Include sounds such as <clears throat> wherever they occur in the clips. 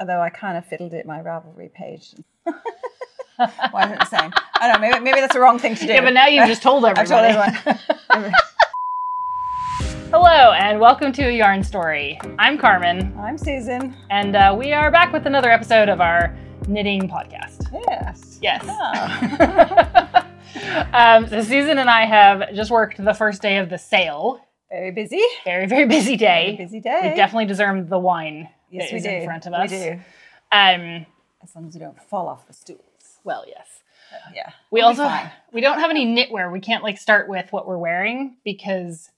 Although I kind of fiddled it my Ravelry page. Why isn't it the same? I don't know. Maybe, maybe that's the wrong thing to do. Yeah, but now you've just told <laughs> I've told everyone. <laughs> Hello, and welcome to a yarn story. I'm Carmen, I'm Susan. and uh, we are back with another episode of our knitting podcast. Yes. Yes. Ah, <laughs> um, so Susan and I have just worked the first day of the sale. very busy. Very, very busy day. Very busy day. We definitely deserve the wine. Yes, we do. in front of us. We do. Um, As long as we don't fall off the stools. well, yes. Yeah. We We'll also we don't have any knitwear. We can't like start with what we're wearing because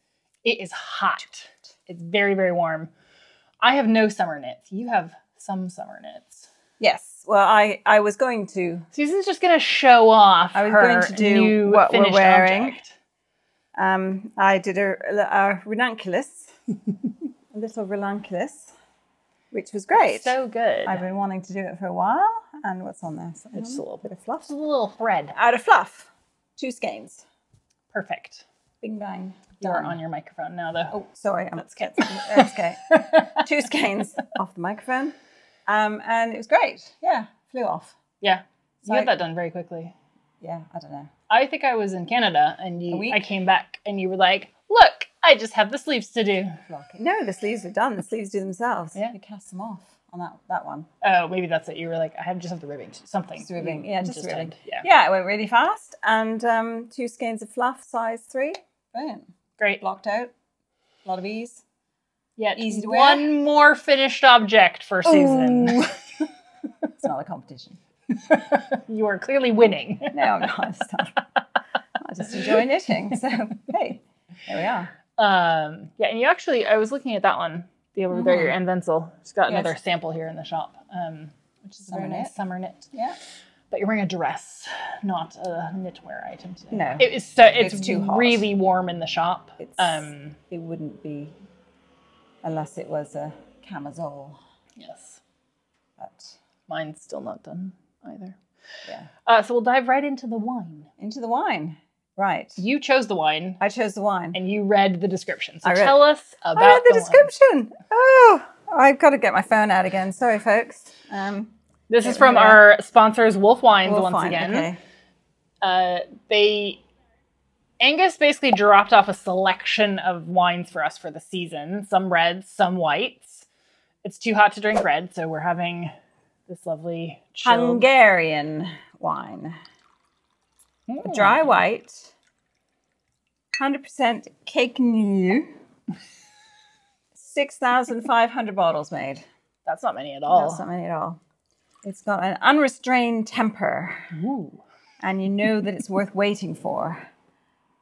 it is hot. It's very very warm. I have no summer knits. You have some summer knits. Yes. Well, I I was going to Susan's just gonna show off. I was her going to do what we're wearing. um I did a, a ranunculus, <laughs> a little ranunculus, which was great. So good. I've been wanting to do it for a while. And what's on this? It's on a little- bit of fluff. Just a little thread. Out of fluff. Two skeins. Perfect. Bing bang. You're on your microphone now, though. Oh, sorry. I'm That's okay. <laughs> That's okay. <laughs> Two skeins off the microphone. Um, and it was great. Yeah, flew off. Yeah, you So- got that done very quickly. Yeah, I don't know. I think I was in Canada, and you. I came back, and you were like, "Look, I just have the sleeves to do." No, the sleeves are done. The sleeves do themselves. Yeah. You cast them off on that that one. Oh, maybe that's it. You were like, I have just have the ribbing, something. Just ribbing. Yeah, just, ribbing. did. Yeah. Yeah, it went really fast. And um, two skeins of fluff, size three. Brilliant. great. Blocked out. A lot of ease. Yet easy to wear. one more finished object for Susan. Ooh. <laughs> it's not a competition. you are clearly winning. No, I'm not. It's not. I just enjoy knitting. So, hey, there we are. Um, yeah, and you actually, I was looking at that one the other day, your Envencel. Just got Yes. another sample here in the shop, um, which is a very Summer nice knit. summer knit. Yeah. But you're wearing a dress, not a knitwear item today. No. it is so it's, It's too hot. really warm in the shop. It's, Um, it wouldn't be unless it was a camisole. yes, But mine's still not done either. yeah. Uh, so we'll dive right into the wine. Into the wine. Right. You chose the wine. I chose the wine. and you read the description. So read- tell us about I read the wine. description. Oh, I've got to get my phone out again. Sorry, folks. Um, This is from our sponsors, Wolf Wines, we'll once find- again. Okay. Uh, they Angus basically dropped off a selection of wines for us for the season. Some reds, some whites. It's too hot to drink red, so we're having this lovely chilled. Hungarian wine. Mm. Dry white. 100% Kéknyelű. 6,500 bottles made. That's not many at all. That's not many at all. It's got an unrestrained temper, Ooh. and you know that it's worth waiting for.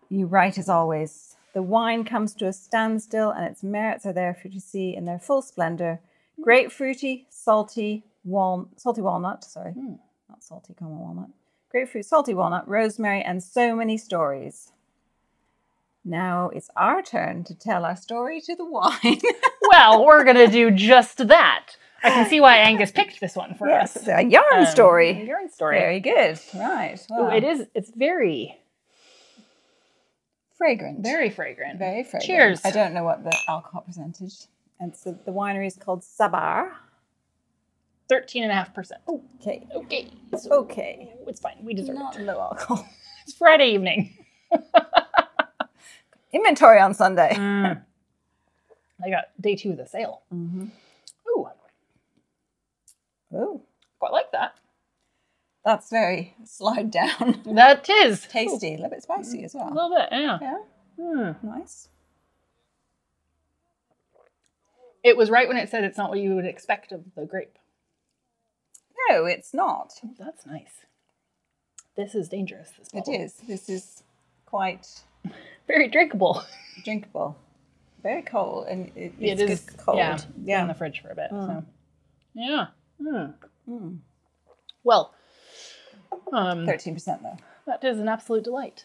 You write as always. The wine comes to a standstill, and its merits are there for you to see in their full splendor. Grapefruity, salty, wal- salty walnut. Sorry, Hmm. not salty common walnut. Grapefruit, salty walnut, rosemary, and so many stories. Now it's our turn to tell our story to the wine. <laughs> Well, we're gonna do just that. I can see why Angus <laughs> picked this one for yes, us. a yarn Um, story. Yarn story. Very good. Right. Ooh, well, it is. It's very, fragrant. very fragrant. Very fragrant. Cheers. I don't know what the alcohol percentage. And so the winery is called Sabar. Thirteen and a half percent. Okay. Okay. So Okay. it's fine. We deserve Not it. low alcohol. <laughs> It's Friday evening. <laughs> Inventory on Sunday. Mm. <laughs> I got day two of the sale. Mm-hmm. Ooh, Oh, quite like that. that's very slide down. That is Tasty, a little bit spicy as well. A little bit, yeah. Yeah, Mm. nice. It was right when it said it's not what you would expect of the grape. No, it's not. Ooh, that's nice. This is dangerous. This It bottle. is. This is quite <laughs> very drinkable. drinkable. Very cold, and it, It it's cold. Yeah, Yeah. in the fridge for a bit. Mm. So, yeah. Mm. Mm. Well, um, Thirteen percent though. that is an absolute delight.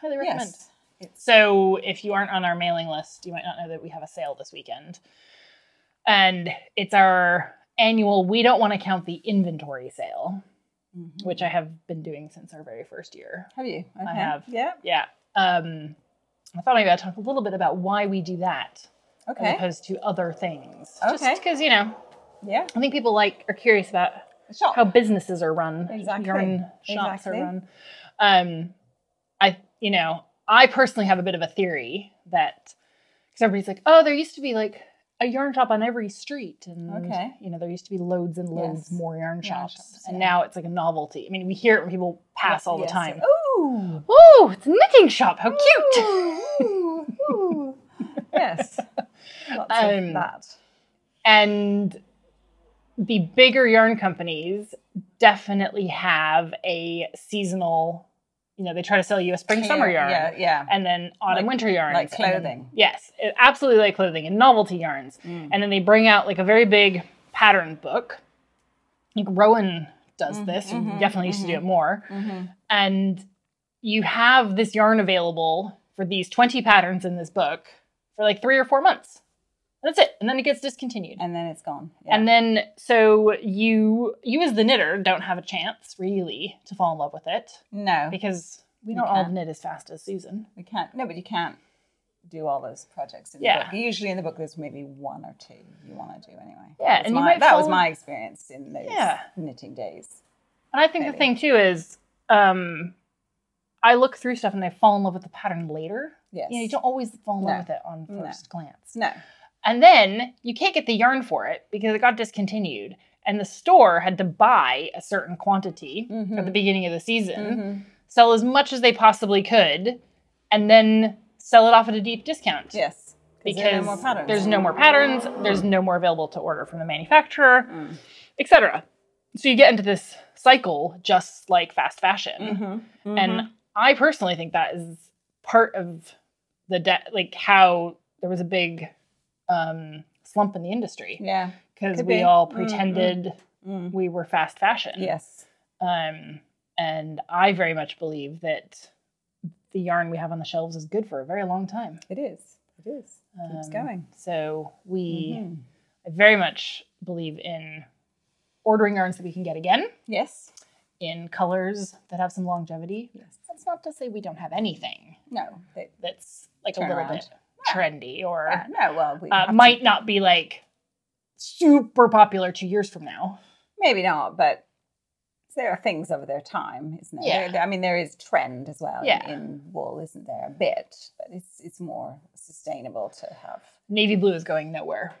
Highly recommend. Yes. It's So, if you aren't on our mailing list, you might not know that we have a sale this weekend. And it's our annual, we don't want to count the inventory sale, Mhm. which I have been doing since our very first year. Have you? Okay. have. Yeah. Yeah. Um, I thought maybe I'd talk a little bit about why we do that Okay. as opposed to other things. Okay. Just because, you know, Yeah. I think people like are curious about Shop. how businesses are run, Exactly. yarn shops Exactly. are run. Um, I, you know, I personally have a bit of a theory that because everybody's like, oh, there used to be like a yarn shop on every street, and Okay. you know, there used to be loads and loads Yes. more yarn Yarn shops, shops, and yeah. now it's like a novelty. I mean, we hear it when people pass all the Yes. time. Ooh. Oh, it's a knitting shop. How cute! Ooh, ooh. <laughs> yes. Lots Um, of that. And the bigger yarn companies definitely have a seasonal, you know, they try to sell you a spring summer yarn. Yeah, yeah. And then autumn Like- winter yarns. like and clothing. yes, absolutely like clothing and novelty yarns. Mm. And then they bring out like a very big pattern book. Like Rowan does Mhm, this. mhm, we definitely used to do mhm. it more. Mhm. And you have this yarn available for these 20 patterns in this book for like three or four months. That's it. And then it gets discontinued. And then it's gone. Yeah. And then so you you as the knitter don't have a chance really to fall in love with it no, because we don't all knit as fast as Susan. we can't. No, but you can't do all those projects in Yeah. the book. Usually in the book, there's maybe one or two you want to do anyway. Yeah, and my- that was my experience in those Yeah. knitting days. And I think the thing too is um I look through stuff and I fall in love with the pattern later. Yes. You know, you don't always fall in love No. with it on No. first glance. No. And then you can't get the yarn for it because it got discontinued. And the store had to buy a certain quantity at Mhm. the beginning of the season, Mhm. sell as much as they possibly could, and then sell it off at a deep discount. Yes. Because there no there's no more patterns, there's no more available to order from the manufacturer, Mm. etc. So you get into this cycle just like fast fashion. Mhm. Mhm. And I personally think that is part of the de- like how there was a big um, slump in the industry yeah. because we be. all Mm, mm. pretended Mm. we were fast fashion. Yes. Um, and I very much believe that the yarn we have on the shelves is good for a very long time. It is. It is. Keeps Um, going. So we, Mhm. I very much believe in ordering yarns that we can get again Yes. in colors that have some longevity. Yes. That's not to say we don't have anything No. That's like a little around. bit trendy or yeah, no. Well, we uh, have to- might not be like super popular two years from now. maybe not, but there are things over their time, isn't there? Yeah. There- I mean, there is trend as well in- Yeah. in wool, isn't there? A bit, but it's it's more sustainable to have Navy blue is going nowhere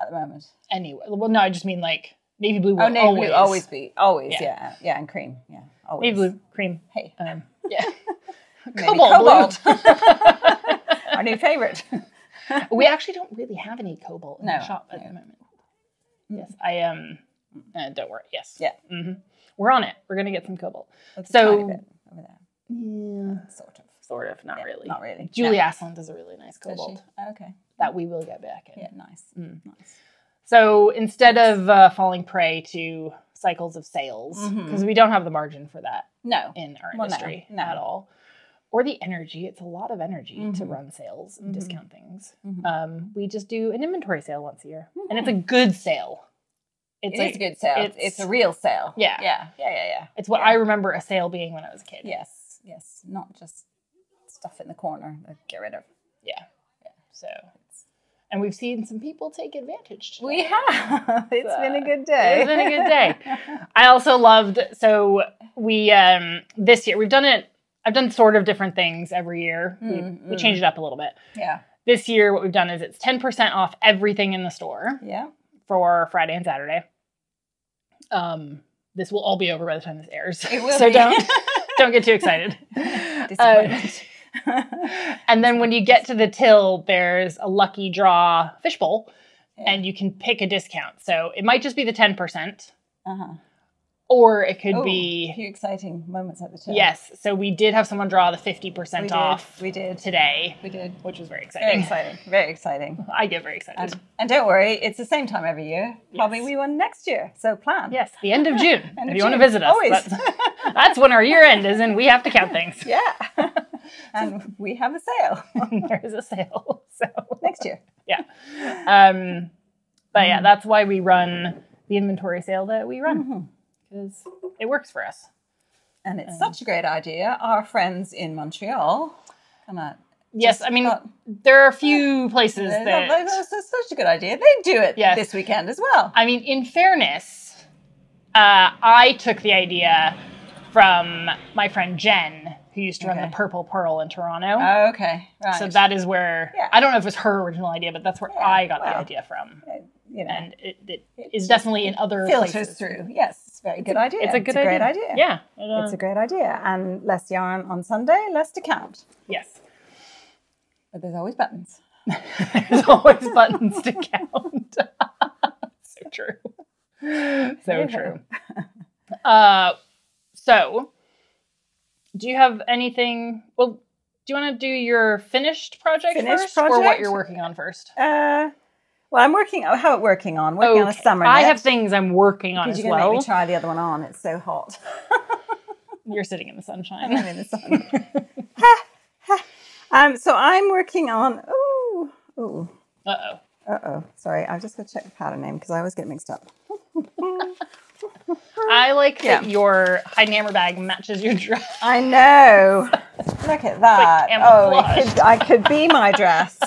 at the moment. anyway. Well, no, I just mean like navy blue will oh, navy always, blue always be always, Yeah. yeah, yeah, and cream, yeah, always. navy blue cream. Hey, Um, <laughs> yeah, cobalt blue. <laughs> <laughs> our new favorite. <laughs> we actually don't really have any cobalt in No, the shop at no. the moment. Yes, I um, uh, don't worry. Yes, Yeah. hmm we're on it. We're gonna get some cobalt. So- tiny bit over there, Yeah, sort of. sort of, not Yeah, really. Not really. Julie No. Asselin does a really nice cobalt Okay. that we will get back in. Yeah, nice. Mm. Nice. So instead of uh, falling prey to cycles of sales, because we don't have the margin for that No. in our Well, no, industry no. at all, or the energy, it's a lot of energy to Mhm. run sales and Mhm. discount things. Mhm. Um, we just do an inventory sale once a year, and it's a good sale. It's like a good sale. It's, it's- a real sale. Yeah. Yeah. Yeah. Yeah. Yeah. it's what yeah. I remember a sale being when I was a kid. Yes. Yes. Not just stuff in the corner that get rid of. Yeah. Yeah. So, and we've seen some people take advantage. Today. We have. <laughs> It's been a good day. it's been a good day. <laughs> I also loved so we um this year we've done it. I've done sort of different things every year. Mm, we, we mm. changed it up a little bit. yeah. This year, what we've done is it's ten percent off everything in the store Yeah. for Friday and Saturday. Um, this will all be over by the time this airs, It <laughs> will so be. don't <laughs> don't get too excited. <laughs> Disappointment. And then when you get to the till, there's a lucky draw fishbowl, Yeah. and you can pick a discount. So it might just be the ten percent, uh-huh. Or it could Ooh, be a few exciting moments at the till. Yes. So we did have someone draw the 50% off We did. today, We did. which was very exciting. Very exciting. Very <laughs> exciting. I get very excited. And, and don't worry, it's the same time every year. Probably Yes. we won next year. So plan. yes, the end of <laughs> June. End if of you want to visit us, Always. That's, that's when our year end is, and we have to count things. <laughs> Yeah. and we have a sale there is a sale. So next year. yeah. Um, but Mm. yeah, that's why we run the inventory sale that we run Mhm. Because it works for us. And it's such a great idea. Our friends in Montreal kind yes, I mean thought- there are a few places That- that That's such a good idea. They do it Yes. this weekend as well. I mean, in fairness, uh, I took the idea from my friend Jen, who used to run the Purple Purl in Toronto. Oh, okay, right. so that is where Yeah. I don't know if it was her original idea, but that's where Yeah, I got the idea from, you know, and it, it It is definitely in other filters places. through. Yes, it's a very good idea. It's a good great idea. idea. Yeah, it, uh, It's a great idea. And less yarn on Sunday, less to count. yes. But there's always buttons. <laughs> There's always buttons to count. <laughs> so true. <laughs> So true. Uh, so, do you have anything? Well, do you want to do your finished project Finished first, or what you're working on first? Uh, well, I'm working. Oh, how it working on? Working on a Okay. summer. I have things I'm working on Because as you're gonna well. make me try the other one on. It's so hot. <laughs> You're sitting in the sunshine. I'm in the sun. ha, <laughs> ha. um, so I'm working on. Ooh, ooh. Uh oh. Uh oh. Sorry, I've just got to check the pattern name because I always get mixed up. <laughs> I like Yeah. that your hide and hammer bag matches your dress. I know. Look at that. oh, it could, I could be my dress.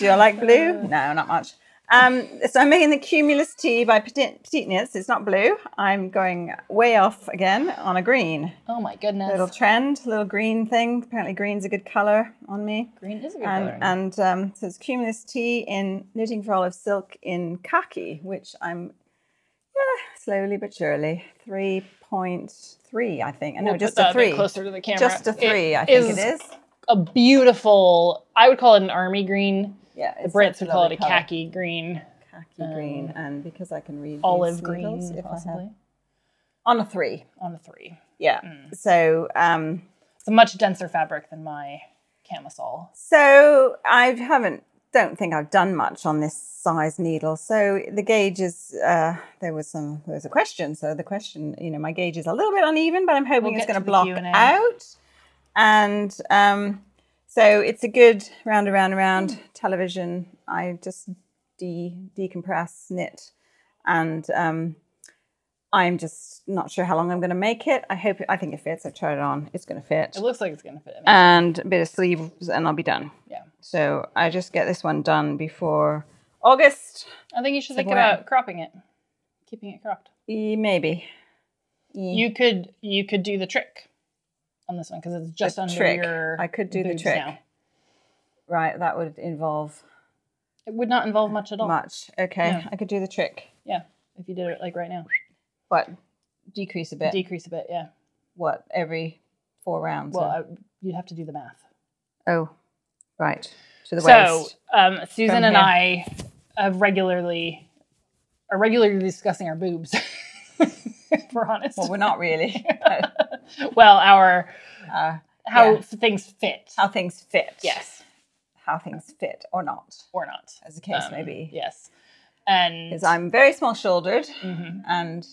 Do you like blue? No, not much. Um, so I'm making the Cumulus Tee by Petite It's not blue. I'm going way off again on a green. Oh my goodness. Little trend, little green thing. Apparently green's a good colour on me. Green is a good And, color. and um, so it's Cumulus Tee in Knitting for Olive Silk in khaki, which I'm, yeah, slowly but surely. 3.3, I think. No, We'll just a a three. closer to the camera. Just a It three, I think is it is. a beautiful. I would call it an army green. Yeah, The it's Brits would call it a colour. khaki green, khaki green, and because I can read olive green, if I have- possibly on a three. on a three. Yeah. Mm. So, um, It's a much denser fabric than my camisole. so I haven't, don't think I've done much on this size needle. So the gauge is, uh, there was some, there was a question. So the question, you know, my gauge is a little bit uneven, but I'm hoping We'll it's going to to block out. And um, so it's a good round and round and round television. I just de decompress, knit, and um, I'm just not sure how long I'm going to make it. I hope, I think it fits. I've tried it on. It's going to fit. It looks like it's gonna fit. me. And a bit of sleeves, and I'll be done. yeah, So I just get this one done before August. I think you should think about cropping it, keeping it cropped. Maybe. You could you could do the trick on this one because it's just under trick. your. I could do the trick. now. right, that would involve It would not involve much at all. much. Okay, Yeah. I could do the trick. Yeah, if you did it like right now, What? Decrease a bit. decrease a bit. Yeah. what? Every four rounds? Well, I, you'd have to do the math. oh, right. To the So um, Susan From and here. I have regularly are regularly discussing our boobs. <laughs> if <laughs> we're honest. Well, we're not really. <laughs> well, our uh, how Yeah. things fit. how things fit. Yes, How things fit or not, or not. as the case Um, may be. Yes, and Because I'm very small shouldered Mhm. and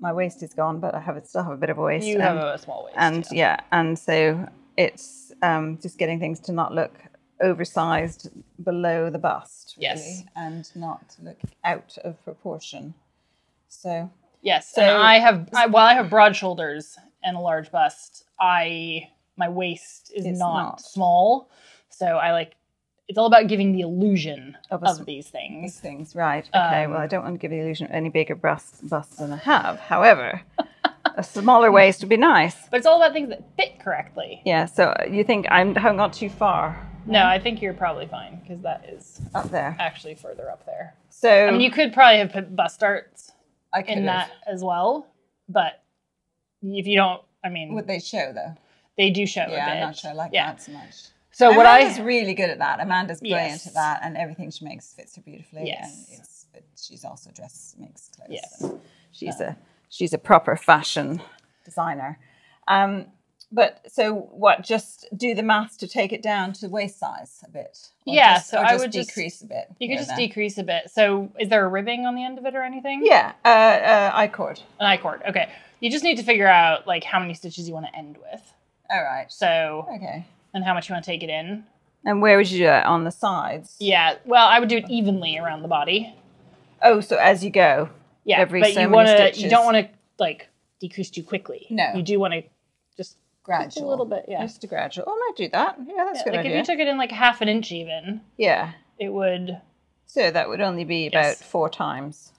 my waist is gone, but I have still have a bit of a waist. you and, have a small waist. and yeah, and so it's um, just getting things to not look oversized below the bust, really, Yes. and not look out of proportion. So Yes, So- and I have I, while I have <laughs> broad shoulders and a large bust, I my waist is not, not. small, so I like it's all about giving the illusion Of of, a s- these these things. things, right? Okay. Um, well, I don't want to give the illusion of any bigger bust busts than I have. However, <laughs> a smaller waist would be nice. But it's all about things that fit correctly. Yeah. So you think I'm, I haven't got too far No, I think you're probably fine because that is up there? actually further up there. So I mean, you could probably have put bust darts I in that as well, but if you don't, I mean, Would they show though? they do show Yeah, a bit. I'm not sure I like yeah. that so much. So what I Amanda's really good at that. Amanda's brilliant Yes. at that, and everything she makes fits her beautifully. Yes. and it's, but she's also dress makes clothes. Yes. she's a she's a proper fashion designer. Um, but so what? Just do the math to take it down to waist size a bit. Yeah, just- so I just would just- decrease a bit. you could just there. decrease a bit. So is there a ribbing on the end of it or anything? Yeah, uh, uh, I cord. An I cord. Okay. You just need to figure out like how many stitches you want to end with. All right. So Okay. and how much you want to take it in. And where would you do it on the sides? Yeah. Well, I would do it evenly around the body. Oh, so as you go. Yeah. Every but so you want to. You don't want to like decrease too quickly. No. You do want to just gradual. Just a little bit, yeah. Just a gradual. Oh, I might do that. Yeah, that's Yeah, good like idea. if you took it in like half an inch even, yeah. it would. So that would only be about Yes. four times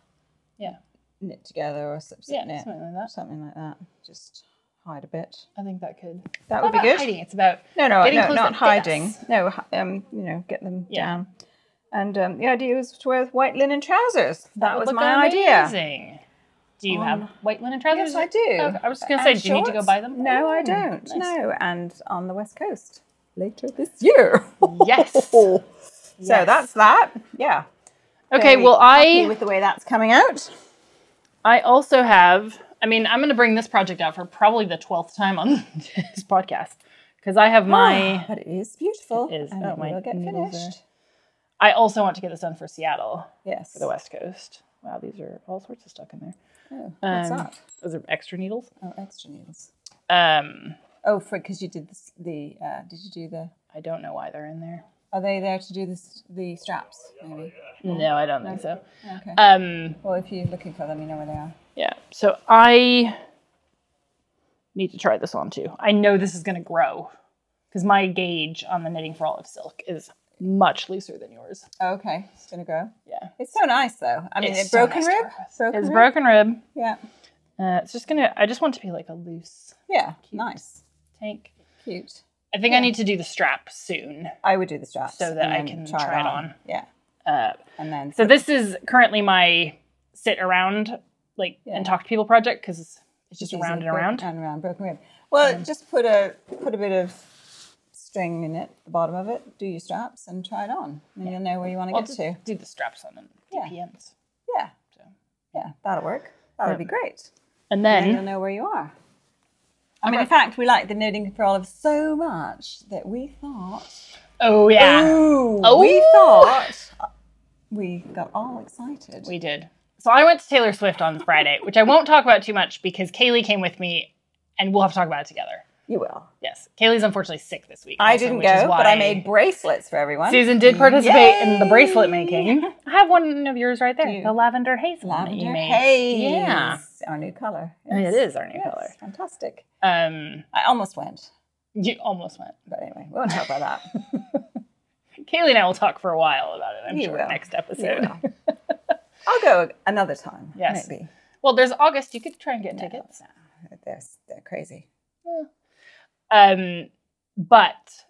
Yeah, knit together or s- yeah, knit, something like that. something like that. Just hide a bit. I think that could. That would be good. Hiding. It's about No, no, Getting no, close not hiding. this. No, um, you know, get them Yeah. down. And um, the idea was to wear white linen trousers. That, would was my idea. Do you Um, have white linen trousers? Yes, I do. Okay, I was just gonna say, And do you need to go buy them? No, I Mm, don't. nice. No, and on the west coast later this year. Yes. <laughs> so Yes. that's that. Yeah. Okay, Very well, happy I with the way that's coming out. I also have. I mean, I'm going to bring this project out for probably the twelfth time on <laughs> this podcast because I have my. Ah, but it is beautiful. It is. And Oh, it will get finished. I also want to get this done for Seattle, Yes. for the West Coast. Wow, these are all sorts of stuck in there. Oh, what's Um, that? Those are extra needles. Oh, extra needles. Um, Oh, for because you did this, the. Uh, did you do the? I don't know why they're in there. Are they there to do this? The straps, maybe. No, I don't think so. Okay. Um, well, if you're looking for them, you know where they are. yeah. So I need to try this on too. I know this is going to grow because my gauge on the knitting for olive silk is much looser than yours. Okay, it's gonna grow. Yeah. It's so nice, though. I mean, It's so broken nice rib. Broken It's rib? broken rib. Yeah. Uh, it's just gonna. I just want it to be like a loose Yeah. Nice. tank. Cute. I think I need to do the strap soon. I would do the strap So that I can try it on. Yeah, Uh, and then so this is currently my sit around like Yeah. and talk to people project because it's just around and around. and around broken rib. Well, just put a put a bit of string in it, the bottom of it. Do your straps and try it on, and you'll know where you want to get to. do the straps on and Yeah. DPNs. Yeah, So. yeah, that'll work. That would be great. And then you'll know where you are. I mean, in fact, we like the knitting for olive so much that we thought, oh yeah, ooh, Oh. we thought we got all excited. we did. So I went to Taylor Swift on Friday, which I won't talk about too much because Kaylee came with me, and we'll have to talk about it together. You will. Yes, Kaylee's unfortunately sick this week. I also, didn't go, but I made bracelets for everyone. Susan did participate in the bracelet making. <laughs> I have one of yours right there, you? the lavender haze one that you Lavender made. haze. Yeah, Our new colour. it is our new Yes, color. Fantastic. Um, I almost went. you almost went. But anyway, we won't talk about that. <laughs> Kaylee and I will talk for a while about it. I'm You sure will. next episode. <laughs> I'll go another time. Yes. Maybe. Well, there's August. You could try and get tickets. They're, they're crazy. Um, but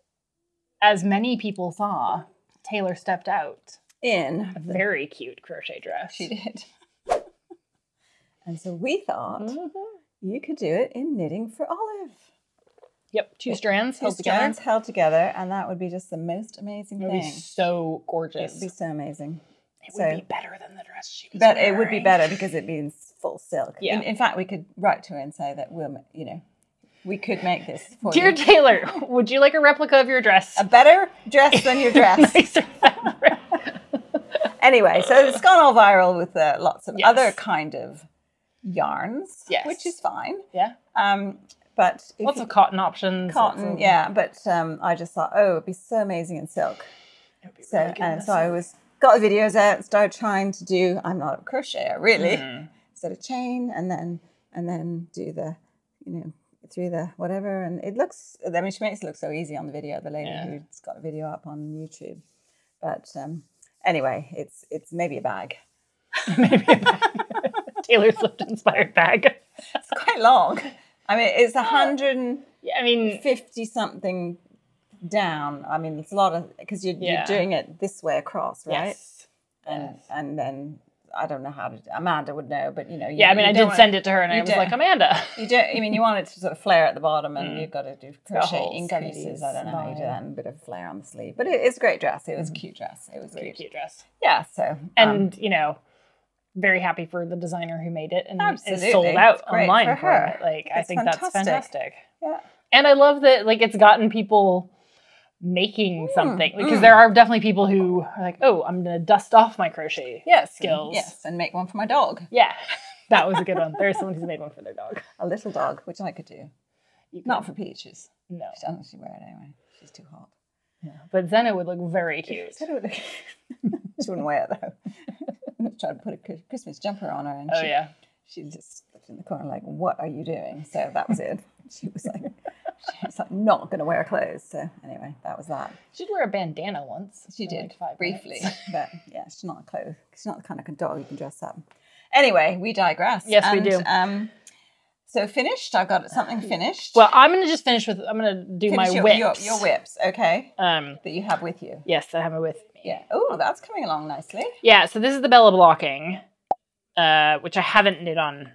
as many people saw, Taylor stepped out In. a very cute crochet dress. She did. <laughs> and so we thought Mhm. you could do it in knitting for olive. Yep, two strands Two held together. strands held together, and that would be just the most amazing It would be thing. so gorgeous. It would be so amazing. It so- would be better than the dress she was But it would be better because it'd be in full silk. Yeah. In, in fact, we could write to her and say that we'll, you know, we could make this for Dear you. Taylor, would you like a replica of your dress? A better dress than your dress. <laughs> Nicer fabric. anyway, so it's gone all viral with uh, lots of Yes. other kind of yarns, Yes. which is fine. yeah, Um, but lots you- of cotton options. cotton, yeah. But um, I just thought, oh, it'd be so amazing in silk. Be So really good in and so I was got the videos out, started trying to do. I'm not a crocheter really. Mhm. Sort of chain and then and then do the, you know, through the whatever. And it looks. I mean, she makes it look so easy on the video. The lady Yeah. who's got a video up on YouTube. But um, anyway, it's it's maybe a bag. <laughs> Maybe a bag. <laughs> Taylor Swift inspired bag. It's quite long. I mean, it's a hundred and Yeah, I mean, fifty something down. I mean, it's a lot of because you're, Yeah. you're doing it this way across, right? yes. and and then I don't know how to. Amanda would know, but you know. You, Yeah, I mean, I did send it to her, and I was like, Amanda. You don't. I mean, you want it to sort of flare at the bottom, and you've got to do crochet Mm. increases. I don't know how you do that, and a bit of flare on the sleeve. But it, it's a great dress. It was a cute dress. It was Very cute. cute dress. Yeah. So um, And, you know, very happy for the designer who made it and Absolutely. sold out It's online for for, her. it. Like, I It's think that's fantastic. fantastic. yeah. And I love that, like, it's gotten people making Mm, something because there are definitely people who are like, oh, I'm going to dust off my crochet Yes. skills. Yes, and make one for my dog, Yeah. <laughs> That was a good one. There's someone who's made one for their dog. a little dog, which I could do. Not for Peaches. no. She doesn't actually wear it anyway. She's too hot. Yeah. But Zena would look very <laughs> cute. She wouldn't <laughs> she wouldn't wear it though. Tried to put a Christmas jumper on her, and Oh, she, yeah. she just looked in the corner like, "What are you doing?" So that was it. She was like, She's like not going to wear clothes. So anyway, that was that. She'd wear a bandana once. She did like five briefly, minutes. <laughs> but yeah, she's not a clothes. She's not the kind of dog you can dress up. Anyway, we digress. Yes, we do. Um, so finished. I've got something finished. Well, I'm gonna just finish with. I'm gonna do Finish my your, WIPs. Your, your WIPs, okay, Um. that you have with you. Yes, I have my with me. Yeah. Oh, that's coming along nicely. Yeah, so this is the Bella blocking, uh, which I haven't knit on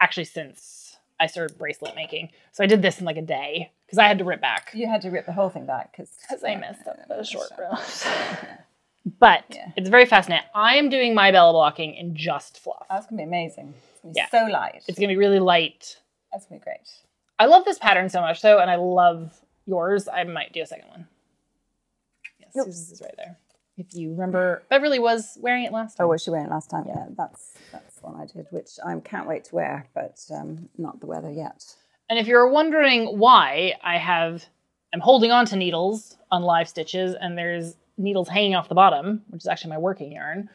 actually since I started bracelet making. So I did this in like a day because I had to rip back You had to rip the whole thing back because I messed up the short row. rows. <laughs> But Yeah. it's very fascinating. I am doing my Bella blocking in just fluff. That's gonna be amazing. It's gonna be Yeah. so light. It's gonna be really light. That's gonna be great. I love this pattern so much though, and I love yours. I might do a second one. Yes. Susan's is right there. If you remember, Beverly was wearing it last time. Oh, was she wearing it last time? Yeah, that's that's the one I did, which I can't wait to wear, but um, not the weather yet. And if you're wondering why I have, I'm holding on to needles on live stitches and there's needles hanging off the bottom, which is actually my working yarn,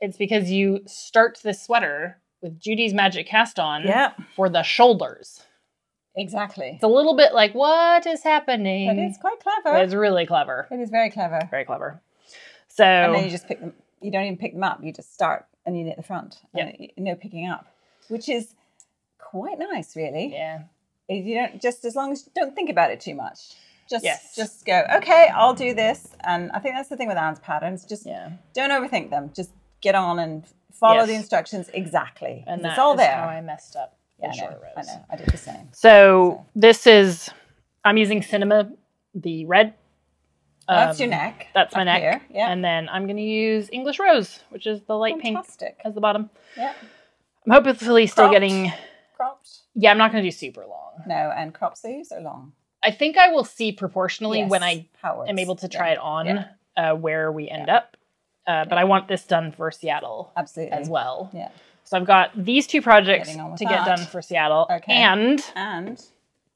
it's because you start this sweater with Judy's Magic Cast On Yeah, for the shoulders. exactly. It's a little bit like, what is happening? But it's quite clever. It's really clever. It is very clever. Very clever. So, And then you just pick them. You don't even pick them up. You just start and you knit the front. Yeah. No picking up, which is quite nice, really. yeah. If You don't just as long as you don't think about it too much. Just Yes. just go. Okay, I'll do this. And I think that's the thing with Anne's patterns. Just Yeah. don't overthink them. Just get on and follow Yes. the instructions exactly. And that's it's all there. how I messed up yeah, I know. I know. I did the same. So this is, I'm using Cinema, the red. That's um, your neck. That's my neck. here, yeah. And then I'm going to use English Rose, which is the light Fantastic. pink as the bottom. Yeah. I'm hopefully still Cropped. getting. Cropped. Yeah, I'm not going to do super long. No, and crop sleeves are long. I think I will see proportionally when I am able to try Yeah, it on yeah. uh, where we end up. Uh, but I want this done for Seattle Absolutely. as well. Yeah. So I've got these two projects Getting on with to get done for Seattle. Okay. And And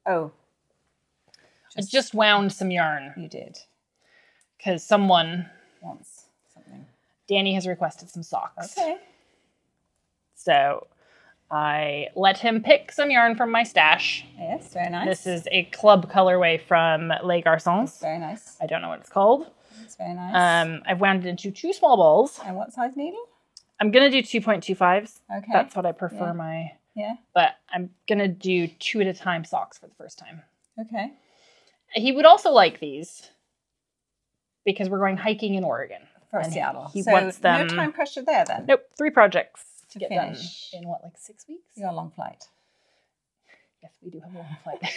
oh, I just wound some yarn you did because someone, wants something. Danny, has requested some socks. Okay. So I let him pick some yarn from my stash. Yes, very nice. This is a club colorway from Les Garçons. very nice. I don't know what it's called. It's very nice. Um, I've wound it into two small balls. and what size needle? I'm gonna do 2.25s. Okay. That's what I prefer Yeah. my, yeah. but I'm gonna do two at a time socks for the first time. Okay. He would also like these because we're going hiking in Oregon. For And Seattle. he so wants them- no time pressure there then. Nope, three projects to, To get finish. done in what, like six weeks? You're a long flight. Yes, we do have a long <laughs> flight.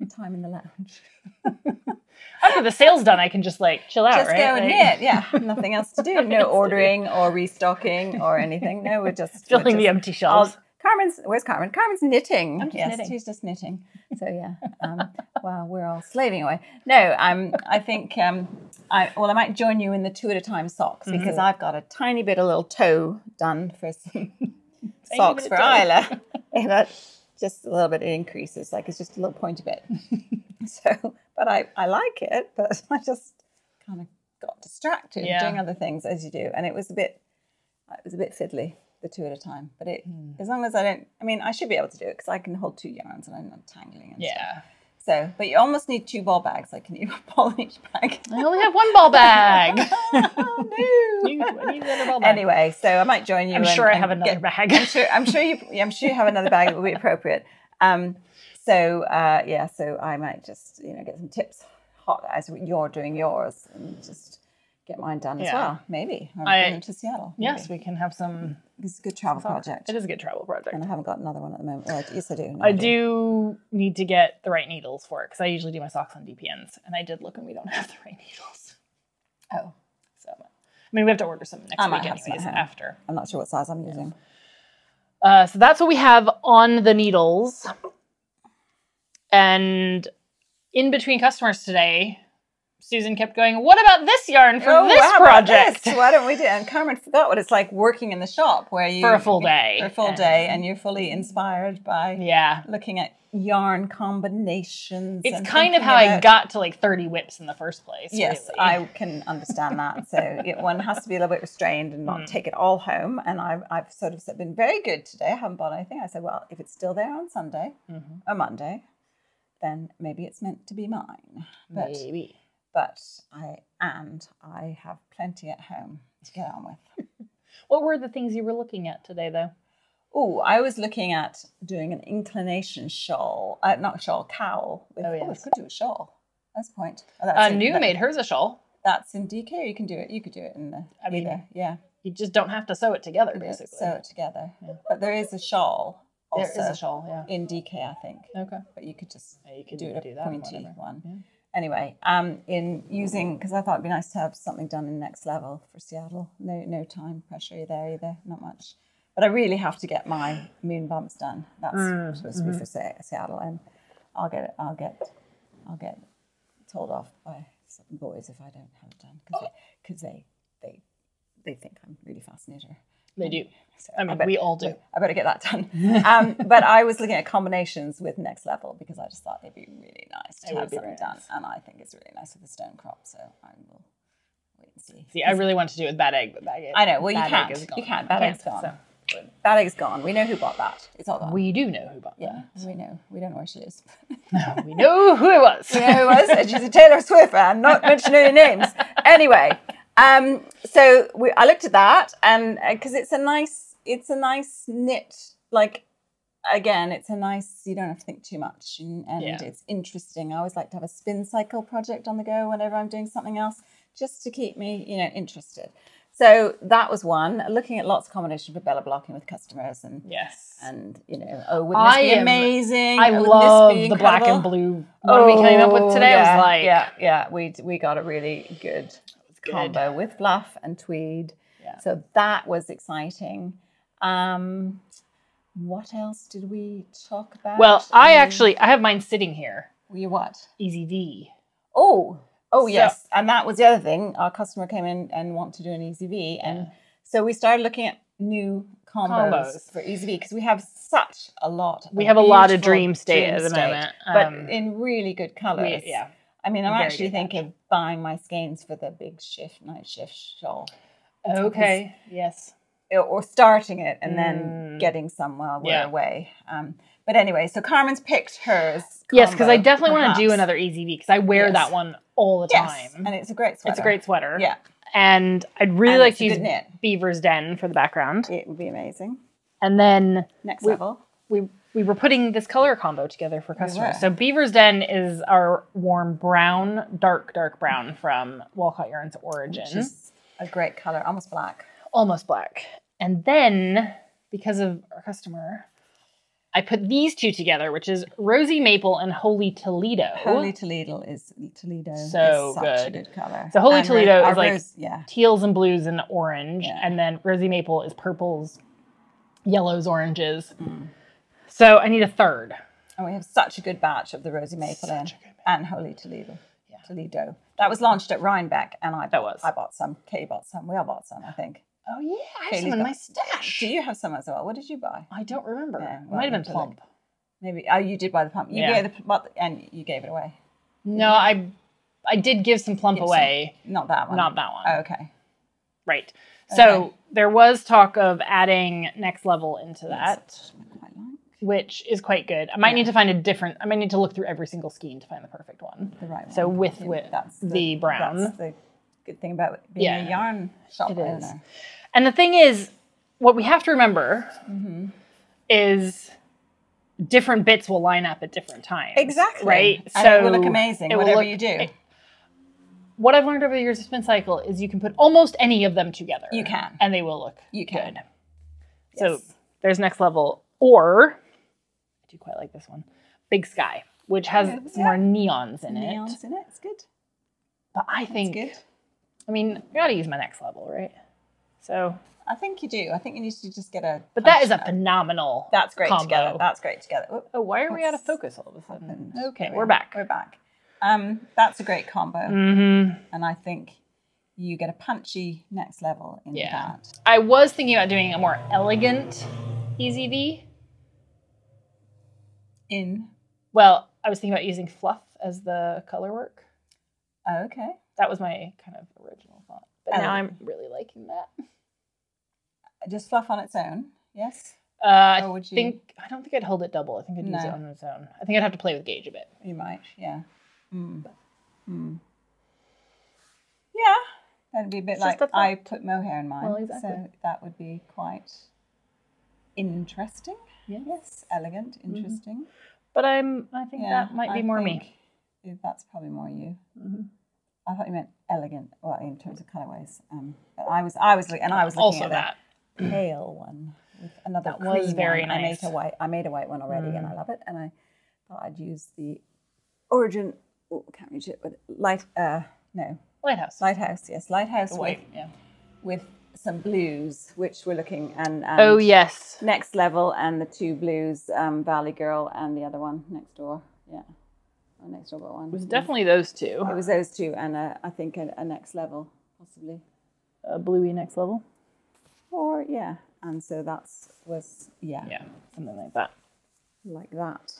And time in the lounge. <laughs> Oh, After the sale's done, I can just like chill out, Just right? go and Like, knit. <laughs> Yeah. Nothing else to do. No else to do. ordering or restocking or anything. No, we're just we're Filling the empty shelves. I'll- Carmen's where's Carmen? Carmen's knitting. I'm just yes, knitting. she's just knitting. <laughs> So yeah, um, well, we're all slaving away. No, um, I think um, I well, I might join you in the two at a time socks Mm-hmm. because I've got a tiny bit of little toe done for some <laughs> socks for of toe. Isla. <laughs> and that just a little bit it increases, like it's just a little pointy bit. so, but I I like it, but I just kind of got distracted Yeah. doing other things as you do, and it was a bit it was a bit fiddly the two at a time but it Hmm. as long as i don't i mean i should be able to do it because i can hold two yarns and i'm not tangling and stuff. yeah. so but you almost need two ball bags like you need a <laughs> ball in each bag I only have one ball bag. <laughs> oh no <laughs> You- I ball bag. anyway so i might join you I'm and- sure I have another get- bag. I'm sure i'm sure you i'm sure you have another bag that will be appropriate um so uh yeah so i might just you know get some tips hot as you're doing yours and just get mine done as well maybe i'm I- going to seattle yes, we can have some. it's a good travel project It is a good travel project. and I haven't got another one at the moment. Well, yes, I do. No, I do need to get the right needles for it because I usually do my socks on DPNs, and I did look and we don't <laughs> have the right needles. Oh, So, I mean, we have to order some next I week anyways after. I'm not sure what size I'm using. Uh, so that's what we have on the needles. And in between customers today, Susan kept going, What about this yarn for Oh, this about project? this? Why don't we do? it? And Carmen forgot what it's like working in the shop, where you For a full day. for a full day, and you're fully inspired by Yeah. looking at yarn combinations. It's and kind of how I got to like 30 WIPs in the first place. Yes, really. I can understand that. So it, one has to be a little bit restrained and Mm. not take it all home. And I've, I've sort of been very good today. I haven't bought anything. I said, well, if it's still there on Sunday Mm-hmm. or Monday, then maybe it's meant to be mine. But Maybe. But I and I have plenty at home to get on with. <laughs> What were the things you were looking at today, though? Oh, I was looking at doing an inclination shawl, uh, not shawl, cowl. With, Oh, oh, yes. I could do a shawl. That's the point. Oh, that's Uh, in- New that- made hers a shawl. That's in DK. Or you can do it. You could do it in the. I mean, either, yeah, You just don't have to sew it together, do it, basically. sew it together. Yeah. But there is a shawl. There Also is a shawl, yeah. in DK, I think. Okay. But you could just Yeah, you could do it a do that, pointy one. Yeah. Anyway, um, in using because I thought it'd be nice to have something done in next level for Seattle. No, no time pressure there either. Not much. But I really have to get my moon bumps done. That's Mm, supposed to mm-hmm. be for Se- Seattle, and I'll get it. I'll get. I'll get told off by some boys if I don't have it done because because they, they they think I'm really fascinator. They do. So I mean, bet- we all do. I better get that done. <laughs> um, but I was looking at combinations with next level because I just thought they'd be really nice to It have something done, nice. and I think it's really nice with the stone crop. So I will wait and see. See, I really want to do it with bad egg, but bad egg. I know. Well, you can't. You can't. Bad egg's gone. so. Bad egg's gone. We know who bought that. It's all gone. We do know who bought yeah, we know. We don't know where she is. that. we know who it was. <laughs> you know who it was? And She's a Taylor Swift fan. Not <laughs> mentioning any names. Anyway, um, so we, I looked at that, and because it's a nice, it's a nice knit. Like again, it's a nice. You don't have to think too much, and, and Yeah. it's interesting. I always like to have a Spincycle project on the go whenever I'm doing something else, just to keep me, you know, interested. So that was one. Looking at lots of combination for Bella blocking with customers and. Yes. And you know, oh, wouldn't this I be am- amazing? I Oh, this love be the black and blue one we came up with today. Oh, yeah, was like, yeah, yeah, we we got a really good, good. combo with fluff and tweed. Yeah. So that was exciting. Um, what else did we talk about? Well, I Um, actually I have mine sitting here. you what? Easy V. Oh, oh So- yes, and that was the other thing. Our customer came in and wanted to do an Easy V, and Yeah. so we started looking at new combos, Combos. for Easy V because we have such a lot. We have a lot of dream state at the moment. but Um, in really good colors. We- yeah. I mean, I'm Very actually thinking of buying my skeins for the big shift night shift shawl, Okay. Yes. or- starting it and then Mm. getting some while we're Yeah. away. Um, but anyway, so Carmen's picked hers. Yes, because I definitely want to do another Easy V because I wear Yes. that one all the Yes, time. and it's a great sweater. It's a great sweater. Yeah, And I'd really And like to use knit. Beaver's Den for the background. it would be amazing. And then Next We- level. we we were putting this color combo together for customers. So Beaver's Den is our warm brown, dark, dark brown from Walcot Yarn's Origin. A great color, almost black. almost black. And then because of our customer, I put these two together, which is Rosy Maple and Holy Toledo. Holy Toledo is Toledo. So is such a good. good color. So Holy And Toledo our is like- rose- yeah, Teals and blues and orange, Yeah. and then Rosy Maple is purples, yellows, oranges. Mm. So I need a third. and we have such a good batch of the rosy maple in Such a good and Holy Toledo. Yeah. Toledo. That was launched at Rhinebeck, and I That was. I bought some. Kay bought some. We all bought some, I think. Oh yeah, I have some in my stash. Do you have some as well? What did you buy? I don't remember. Yeah, well, might have been to look. plump. Maybe. Oh, you did buy the pump. You Yeah. gave the but, and you gave it away. No, I I did give some plump Give some. away. Not that one. Not that one. Oh, okay. Right. So Okay. there was talk of adding next level into that, Yes, I quite like which is quite good. I might Yeah. need to find a different. I might need to look through every single skein to find the perfect one. the right one. So with Yeah, with that's the, brown. That's the good thing about being Yeah. a yarn shop It is. And the thing is, what we have to remember Mm-hmm. is different bits will line up at different times. Exactly. Right. And it will look amazing, will whatever look- you do. it- what I've learned over the years of Spincycle is you can put almost any of them together. You can. And they will look You can. good. So there's next level. Or I do quite like this one. Big Sky, which has Yeah. some more neons in Neons it. in it. It's good. But I think. I mean, I gotta use my next level, right? So I think you do. I think you need to just get a. but that is a phenomenal That's great combo. together. That's great together. Oop, Oh, why are we out of focus all of a sudden? happened? Okay, we're are. back. We're back. Um, that's a great combo, Mm-hmm. and I think you get a punchy next level in Yeah. that. I was thinking about doing a more elegant Easy V. In Well, I was thinking about using fluff as the color work. oh, okay, That was my kind of original thought. But now Elegant. I'm really liking that. just fluff on its own. Yes. Uh, I would you- think I don't think I'd hold it double. I think I'd use it on its own. I think I'd have to play with gauge a bit. You might, yeah. Mm. Mm. Yeah, that'd be a bit It's like I put mohair in mine. Well, exactly. So that would be quite interesting. Yeah. Yes, elegant, interesting. But I'm. I think Yeah, that might be I more me. That's probably more you. Mhm. I thought you meant elegant. Well, in terms of colorways. Um, but I was, I was, and I was looking Also at that. pale one with another That was very one. I made a white. I made a white one already, and I Mm. love it. And I thought I'd use the Origin. Oh, can't reach it. But light. Uh, no, Lighthouse. lighthouse. Yes, lighthouse The with, white. Yeah. with some blues, which we're looking and. and Oh yes. Next level and the two blues, um, Valley Girl and the other one next door. Yeah, oh, next door got one. It was definitely those two. It was those two, and uh, I think a, a next level possibly, a bluey next level. or yeah, and so that's was yeah, Yeah, something like that. like that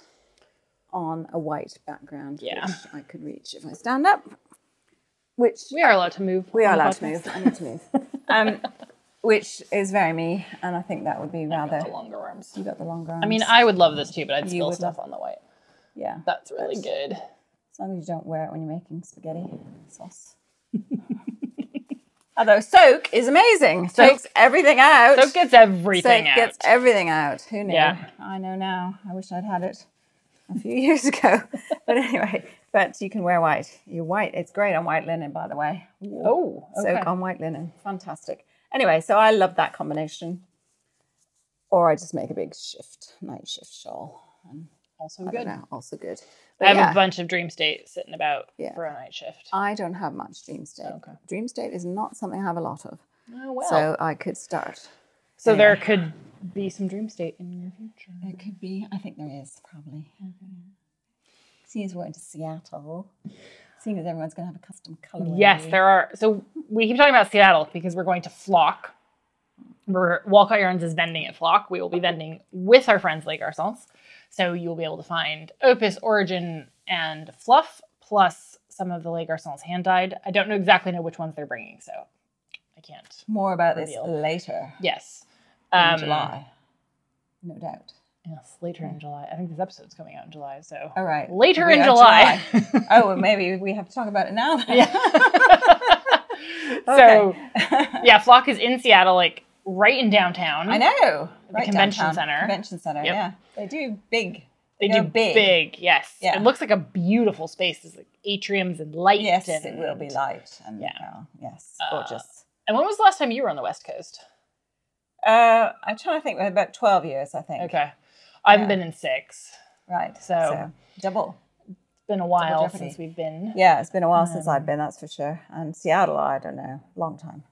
on a white background, Yeah. which I could reach if I stand up. Which We are allowed to move. we are allowed to move. I need to move. Um, which is very me, and I think that would be rather. The longer arms. You got the longer arms. I mean, I would love this too, but I'd spill stuff on the white. yeah, That's really good. as long as you don't wear it when you're making spaghetti sauce. <laughs> Although soak is amazing. soak, Takes everything out. So it gets everything Soak out. gets everything out. Who knew? Yeah. I know now. I wish I'd had it a few <laughs> years ago. but anyway, but you can wear white. You're white. It's great on white linen, by the way. oh, okay. Soak on white linen. Fantastic. Anyway, so I love that combination. Or I just make a big shift, night shift shawl. And also I good. know, also good. I have yeah, a bunch of Dream State sitting about Yeah. for a night shift. I don't have much dream state. Okay. Dream state is not something I have a lot of. Oh well. So I could start. So there could be some Dream State in your future. It could be. I think there is probably. Seeing as we're going to Seattle, seeing as everyone's going to have a custom color. Yes, there are. So we keep talking about Seattle because we're going to Flock. We're, Walcot Yarns is vending at Flock. We will be vending with our friends Lake Garcons. So you will be able to find Opus, Origin, and Fluff, plus some of the Lake Garcons hand dyed. I don't know exactly know which ones they're bringing, so I can't. More about this later Yes. In Um, July, no doubt. Yes, later in July. I think this episode's coming out in July, so All right. later We in are July. <laughs> oh, well, maybe we have to talk about it now. Then. <laughs> so yeah, Flock is in Seattle, like right in downtown. I know. Right convention downtown. center. Convention center. Yep. Yeah, they do big. They do big. big. yes. Yeah. It looks like a beautiful space. There's like atriums and light. Yes, and, it will be light and Yeah. well, yes, Uh, gorgeous. And when was the last time you were on the West Coast? Uh, I'm trying to think. About twelve years, I think. Okay. I haven't Yeah. been in six. Right. So- double. It's been a while since we've been. Yeah, it's been a while since Um, I've been. That's for sure. And Seattle, I don't know, long time.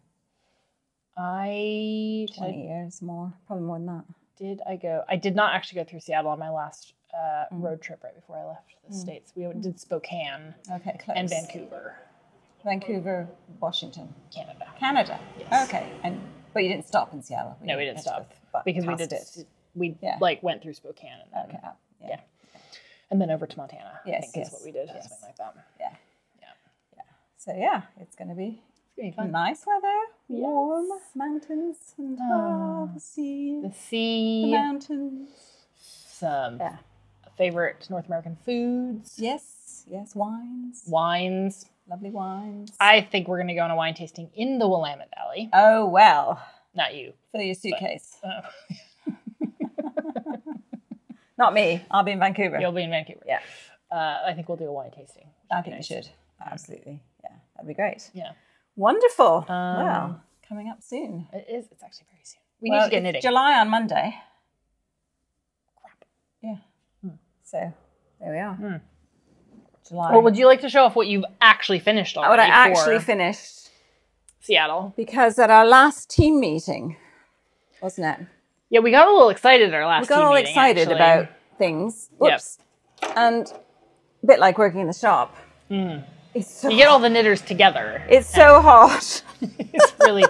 I Twenty years more, probably more than that. did I go? I did not actually go through Seattle on my last uh, Mm. road trip right before I left the states. We did Spokane Okay, close. and Vancouver, Vancouver, Washington, Canada. Canada. Yes. Okay, and but you didn't stop in Seattle. No, we didn't stop because we did. it. We Yeah. like went through Spokane and then, Okay. uh, Yeah. Yeah. and then over to Montana. I Yes, think yes, is what we did. yes. Something like that. Yeah. Yeah. Yeah. So yeah, it's going to be It's gonna be fun. nice weather, Yes. warm mountains, and ah, the sea, The sea, the mountains. some Yeah. favorite North American foods, Yes. Yes. Wines. wines. Lovely wines. I think we're gonna go on a wine tasting in the Willamette Valley. oh well. Not you. Fill your suitcase. Uh, <laughs> <laughs> Not me. I'll be in Vancouver. you'll be in Vancouver. Yeah. Uh, I think we'll do a wine tasting. I think we nice. should. Absolutely. Yeah. That'd be great. Yeah, Wonderful. Um, well, coming up soon. it is. It's actually very soon. We well, need to get knitting. July on Monday. Crap. Yeah. Hmm. So there we are. Hmm. July. Well, would you like to show off what you've actually finished already? what I actually finished Seattle. because at our last team meeting, wasn't it? Yeah, we got a little excited at our last. We got all meeting, excited actually. about things. Yep. And a bit like working in the shop. Mm. It's so You get all the knitters together. it's so hot. <laughs> it's really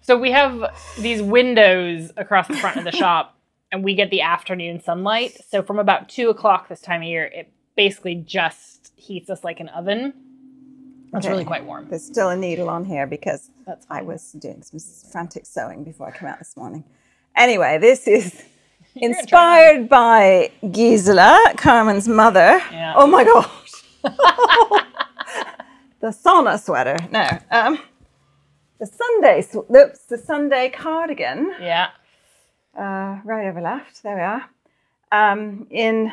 so we have these windows across the front of the <laughs> shop and we get the afternoon sunlight so from about two o'clock this time of year it basically just heats us like an oven it's Okay. really quite warm There's still a needle on here because that's I was doing some frantic sewing before I came out this morning. Anyway, this is <laughs> You're gonna try Inspired by Gisela, Carmen's mother. Yeah. Oh my gosh. <laughs> the sauna sweater. No. Um, the Sunday, oops, the Sunday cardigan. Yeah. Uh, right over left. There we are. Um, in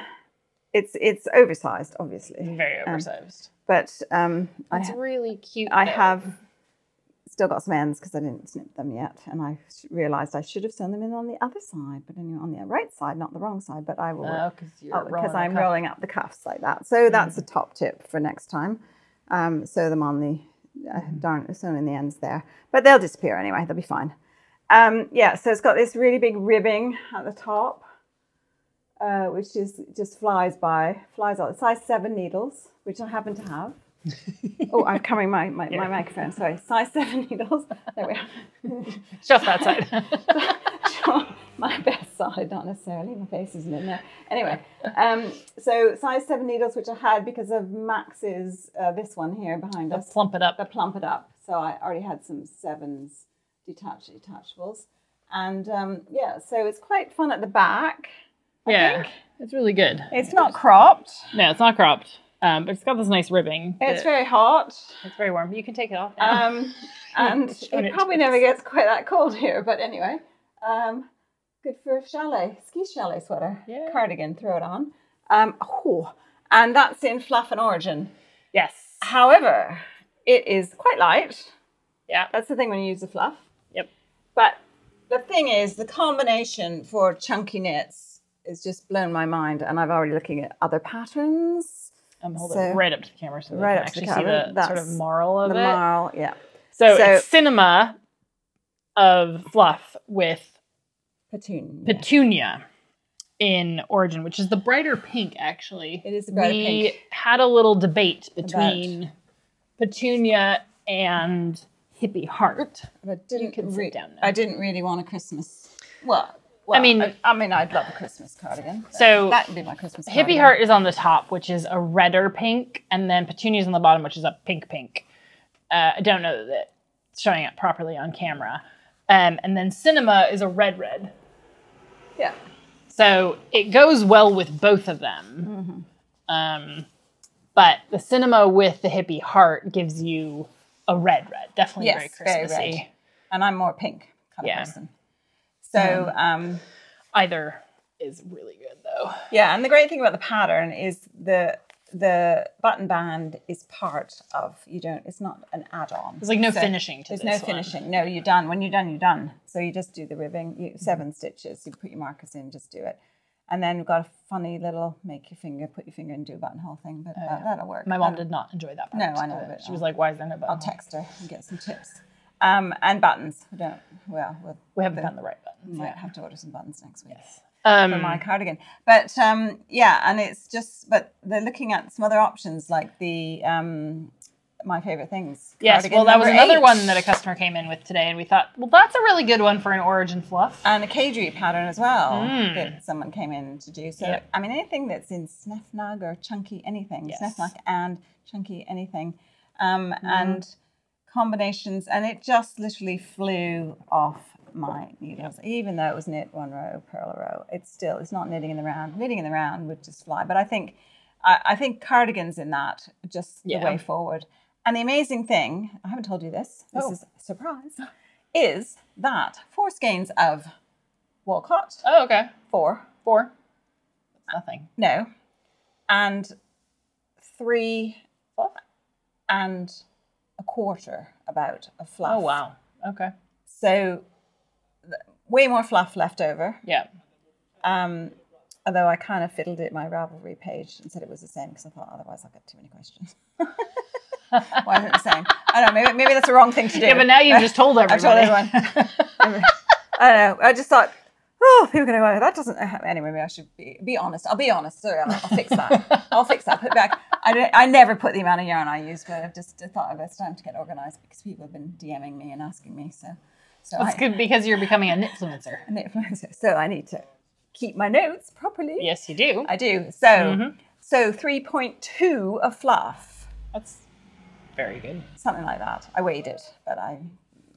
it's it's oversized, obviously, Very oversized. but um, I It's ha- really cute. I though. have still got some ends because I didn't snip them yet, and I realised I should have sewn them in on the other side, but anyway, on the right side, not the wrong side. But I will Oh, because you're Oh, because rolling I'm rolling up the cuffs like that. So that's a top tip for next time. Um, sew them on the uh, darn sewn in the ends there, but they'll disappear anyway. They'll be fine. Um, yeah, so it's got this really big ribbing at the top, uh, which is just flies by, flies out. Size seven needles, which I happen to have. <laughs> oh, I'm covering my, my, my microphone. Sorry, size seven <laughs> needles. There we are. <laughs> Just that side. Sure, my best side, not necessarily. My face isn't in there. Anyway, um, so size seven needles, which I had because of Max's, uh, this one here behind us, Plump it up. the Plump It Up. So I already had some sevens detached detachables. And um, yeah, so it's quite fun at the back. Yeah. It's really good. It's not cropped. No, it's not cropped. Um, but it's got this nice ribbing. It's very hot. it's very warm. You can take it off. now. Um, <laughs> and it it probably never gets quite that cold here. But anyway, um, good for a chalet, ski chalet sweater, Yeah. cardigan, throw it on. Um, oh, and that's in fluff and origin. yes. However, it is quite light. Yeah. That's the thing when you use the fluff. Yep. But the thing is, the combination for chunky knits is just blown my mind, and I've already looking at other patterns. I'm holding So- it right up to the camera so Right can up to the actually camera. see the sort of moral of the it. marl, yeah, so, So- it's cinema of fluff with petunia. petunia in origin, which is the brighter pink actually. It is the brighter we pink. had a little debate between petunia and hippie heart. But I didn't can sit re- down now. I didn't really want a Christmas. Well, well mean- I, I mean, I'd love a Christmas cardigan. So that would be my Christmas. Hippie cardigan. Heart is on the top, which is a redder pink, and then Petunia's on the bottom, which is a pink pink. Uh, I don't know that it's showing up properly on camera. Um, and then Cinema is a red red. Yeah. So it goes well with both of them. Mm-hmm. Um, but the Cinema with the Hippie Heart gives you a red red. Definitely Yes, very very red. And I'm more pink kind Yeah. of person. So um, um, Either is really good though. yeah, and the great thing about the pattern is the the button band is part of you don't it's not an add-on. There's like no So finishing to there's no one. finishing. No you're done. When you're done you're done. So you just do the ribbing you, mm-hmm. 7 stitches you put your markers in just do it. And then we've got a funny little make your finger put your finger and do a buttonhole thing but oh, that, that'll work. Oh, My mom That'll- did not enjoy that part. No, I know, but She was like, "Why is there no button?" I'll text her and get some tips um, and buttons we don't well we'll, We haven't found the right buttons. might yet. have to order some buttons next week Um, for my cardigan. But um, yeah, and it's just, but they're looking at some other options like the um, my favorite things. yes, well, that was another eight. one that a customer came in with today, and we thought, well, that's a really good one for an origin fluff. and a Kadri pattern as well Mm. that someone came in to do. So Yep. I mean, anything that's in snefnug or chunky anything, Yes. snefnug and chunky anything, um, Mm-hmm. and combinations, and it just literally flew off my needles. Even though it was knit one row, purl a row, it's still it's not knitting in the round. Knitting in the round would just fly. But I think I, I think cardigans in that just Yeah. the way forward. And the amazing thing, I haven't told you this. This Oh. is a surprise. Is that four skeins of Walcot, Oh, okay. four, Four. Nothing. no, and three Fluff? and a quarter about of fluff. Oh, wow. Okay. So th- way more fluff left over. Yeah. Um, although I kind of fiddled it my Ravelry page and said it was the same because I thought otherwise I'll get too many questions. <laughs> Why isn't it the same? I don't know. Maybe, maybe that's the wrong thing to do. Yeah, but now you've just told <laughs> I've told everyone. <laughs> I don't know. I just thought, oh, people are going to go, that doesn't. Happen. Anyway, maybe I should be, be honest. I'll be honest. Sorry, I'll, I'll fix that. I'll fix that. Put it back. I, don't- I never put the amount of yarn I use, but I've just thought it's time to get organized because people have been DMing me and asking me. So, so That's I, good because you're becoming a influencer. <laughs> an influencer. So I need to keep my notes properly. Yes, you do. I do. So, mm-hmm. so 3.2 of fluff, That's very good. something like that. I weighed it, but I,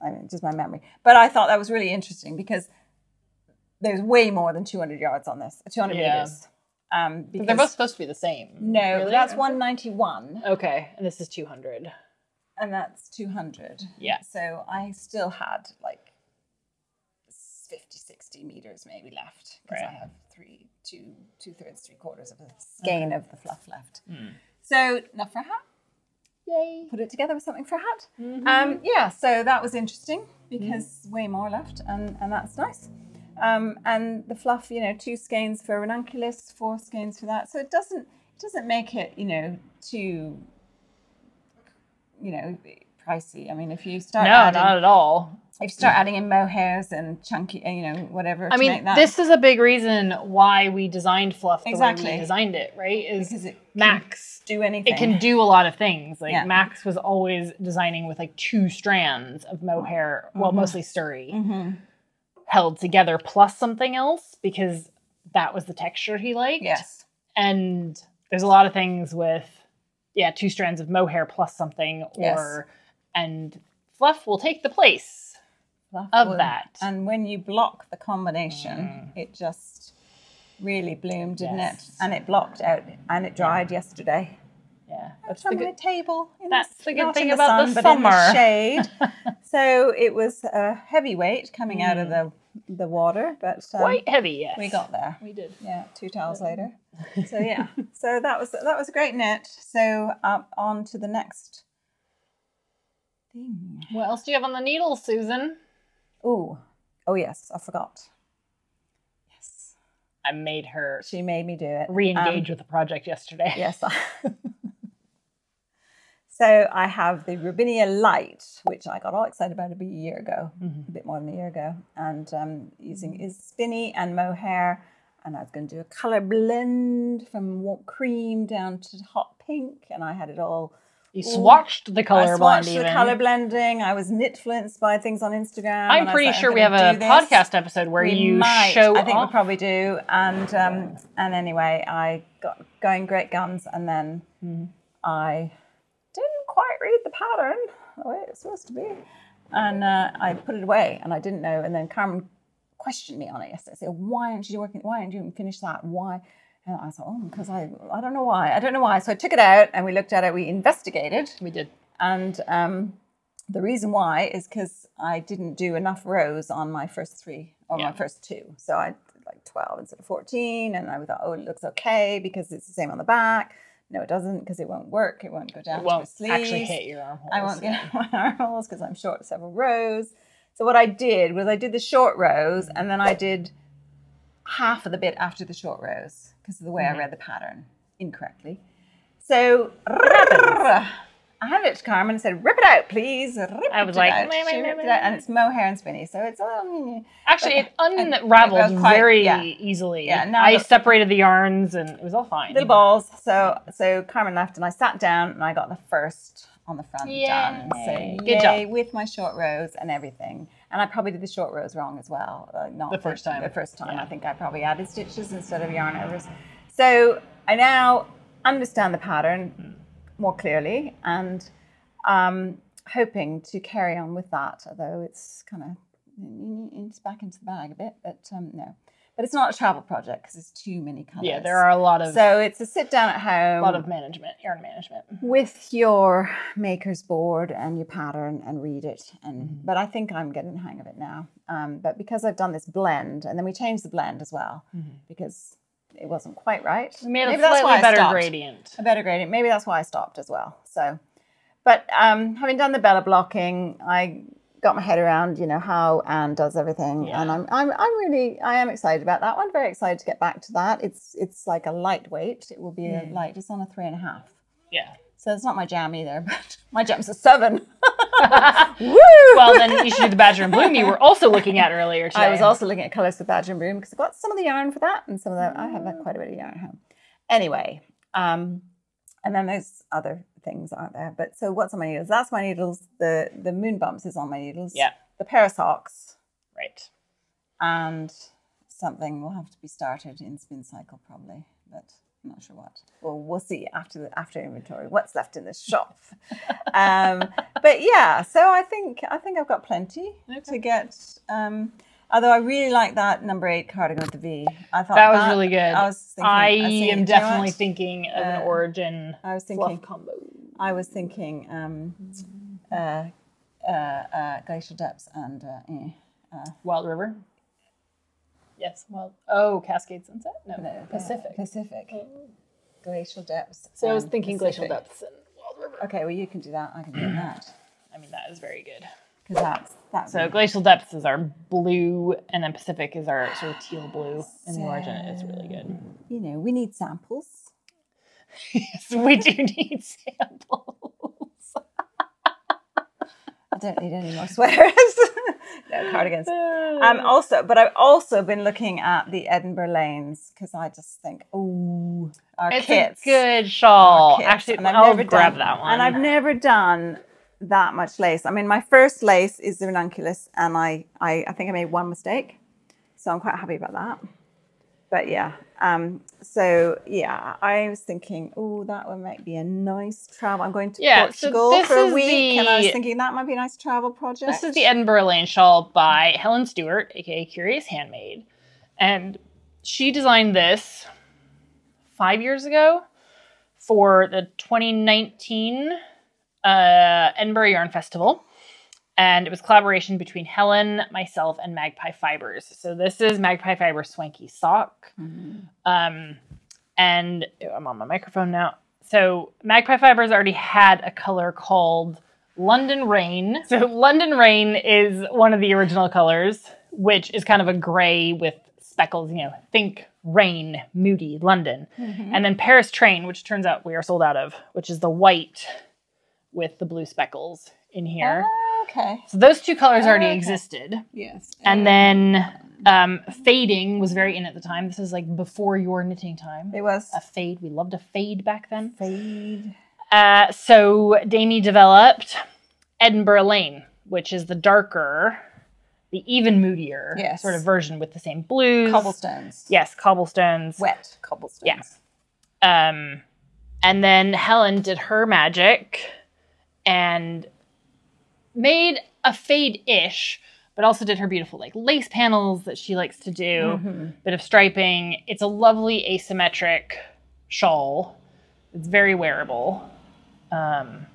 I mean, just my memory. But I thought that was really interesting because there's way more than 200 yards on this, 200 Yeah. meters. Um, because They're both supposed to be the same. no, Really? that's 191, Okay, and this is 200. and that's 200. Yeah. So I still had like 50, 60 meters maybe left because I have three, two, two thirds, three quarters of the skein of the fluff left. Hmm. So enough for a hat. Yay. Put it together with something for a hat. Mm-hmm. Um, yeah, so that was interesting because way more left, and, and that's nice. Um, and the fluff, you know, two skeins for ranunculus, four skeins for that. So it doesn't it doesn't make it, you know, too, you know, pricey. I mean, if you start No, adding, not at all. if you start adding in mohairs and chunky, uh, you know, whatever. I to mean, make that, this is a big reason why we designed fluff the way we designed it, right? Is because it Max. do anything. It can do a lot of things. Like Yeah. Max was always designing with like two strands of mohair, well, Mm-hmm. mostly sturry, Mhm. Held together plus something else because that was the texture he liked. Yes. And there's a lot of things with, yeah, two strands of mohair plus something, or Yes. and fluff will take the place Fluff of will- that. And when you block the combination, mm. it just really bloomed, didn't Yes. it? And it blocked out and it dried yesterday. Yeah, That's that's the on good. the table. in That's s- the good thing in about the sun, but in summer. shade. <laughs> so it was a heavy weight coming out of the the water, but um, Quite heavy, yes. we got there. We did. Yeah, two towels later. <laughs> So yeah, so that was that was a great knit. So um, on to the next thing. What else do you have on the needle, Susan? Oh, oh yes, I forgot. Yes, I made her she made me do it. re-engage Um, with the project yesterday. Yes. <laughs> so I have the Robinia Light, which I got all excited about a year ago, a bit more than a year ago, and um, using is spinny and mohair. And I was going to do a color blend from wa- cream down to hot pink, and I had it all. You swatched the I color blend swatched even. the color blending. I was influenced by things on Instagram. I'm I pretty like, I'm sure we have a this. podcast episode where We you might. show I think off. we probably do. And um, and anyway, I got going great guns, and then Mm-hmm. I didn't quite read the pattern the way it's supposed to be, and uh, I put it away, and I didn't know. And then Carmen questioned me on it yesterday. Said, "Why aren't you working? Why aren't you finish that? Why?" And I thought, "Oh, because I I don't know why. I don't know why." So I took it out, and we looked at it. We investigated. we did. And um, the reason why is because I didn't do enough rows on my first three or Yeah. my first two. So I did like 12 instead of 14. And I thought, oh, it looks okay because it's the same on the back. No, it doesn't because it won't work. It won't go down It won't sleeves. actually hit your armholes. I won't get <laughs> my armholes because I'm short several rows. So what I did was I did the short rows and then I did half of the bit after the short rows because of the way Mm-hmm. I read the pattern incorrectly. So <laughs> I handed it to Carmen and said, "Rip it out, please." Rip I was it like, out. "Meh, meh, meh, it and it's mohair and spinny, so it's um, Actually, it unraveled it quite- very yeah. easily. Yeah, now I separated the yarns and it was all fine. little balls. So so Carmen left, and I sat down and I got the first on the front done. So Yay. Good yay job. with my short rows and everything. And I probably did the short rows wrong as well. Uh, not The first time. The first time, Yeah. I think I probably added stitches instead of yarn overs. So I now understand the pattern more clearly and um, hoping to carry on with that. Although it's kind of it's back into the bag a bit, but um, no. But it's not a travel project because there's too many colors. yeah, there are a lot of So it's a sit down at home a lot of management, yarn management. with your maker's board and your pattern and read it. And Mm-hmm. but I think I'm getting the hang of it now. Um, but because I've done this blend, and then we changed the blend as well because it wasn't quite right. We made a Maybe that's why slightly better gradient. A better gradient. Maybe that's why I stopped as well. So, but um, having done the Bella blocking, I got my head around, you know, how Anne does everything, Yeah. and I'm, I'm, I'm really, I am excited about that one. Very excited to get back to that. It's, it's like a lightweight. It will be Mm. a light. It's on a three and a half. Yeah. So it's not my jam either, <laughs> but my jam's a seven. Well, then you should do the Badger and Bloom you were also looking at earlier today. I was also looking at colours for Badger and Bloom because I've got some of the yarn for that and some of the, I have quite a bit of yarn at home. Anyway, um, and then there's other things aren't there. But so what's on my needles? That's my needles. The the moon bumps is on my needles. Yeah. The pair of socks right. and something will have to be started in Spincycle probably, but I'm not sure what. Well, we'll see after the after inventory what's left in the shop. <laughs> um, but yeah, so I think I think I've got plenty to get. Um, Although I really like that number eight cardigan with the V. I thought That was really good. I was thinking. I was thinking, am do you know definitely thinking of an Uh, origin I was thinking. combo. I was thinking. Um, uh, uh, uh, glacial depths and uh, eh. Wild River. Yes, Wild. Oh, Cascade Sunset. No, No, Pacific. Pacific. Oh. Glacial depths. So I was thinking Glacial Depths and Wild River. Okay, well you can do that. I can do that <clears throat> I mean, that is very good. because that's that's So Glacial Depths is our blue, and then Pacific is our sort of teal blue in the origin. It's really good. you know we need samples. <laughs> yes, we do need samples. I don't need any more sweaters. <laughs> no cardigans. Um, <sighs> also, but I've also been looking at the Edinburgh lanes because I just think, oh, our it's kits, a good shawl. Actually, And I've I'll never grab done- that one. And I've never done that much lace. I mean, my first lace is the ranunculus, and I, I, I think I made one mistake, so I'm quite happy about that. But yeah, um, so yeah, I was thinking, oh, that one might be a nice travel. I'm going to Yeah, Portugal this for a week, and I was thinking that might be a nice travel project. This is the Edinburgh Lane shawl by Helen Stewart, aka Curious Handmade. And she designed this five years ago for the 2019 uh, Edinburgh Yarn Festival. And it was collaboration between Helen, myself, and Magpie Fibers. So this is Magpie Fiber Swanky Sock. Mm-hmm. Um, and oh, I'm on my microphone now. So Magpie Fibers already had a color called London Rain. <laughs> So London Rain is one of the original colors, which is kind of a gray with speckles, you know, think rain, moody, London. Mm-hmm. And then Paris Train, which turns out we are sold out of, which is the white with the blue speckles in here. Ah. Okay. So those two colors already Okay. existed. Yes. And then um, fading was very in at the time. This is like before your knitting time. it was A fade. We loved a fade back then. fade. Uh, so Damie developed Edinburgh Lane, which is the darker, the even moodier Yes. sort of version with the same blues. Cobblestones. Yes, cobblestones. Wet cobblestones. Yeah. Um, and then Helen did her magic and made a fade-ish, but also did her beautiful like lace panels that she likes to do, Mm-hmm. bit of striping. It's a lovely asymmetric shawl. It's very wearable. Um,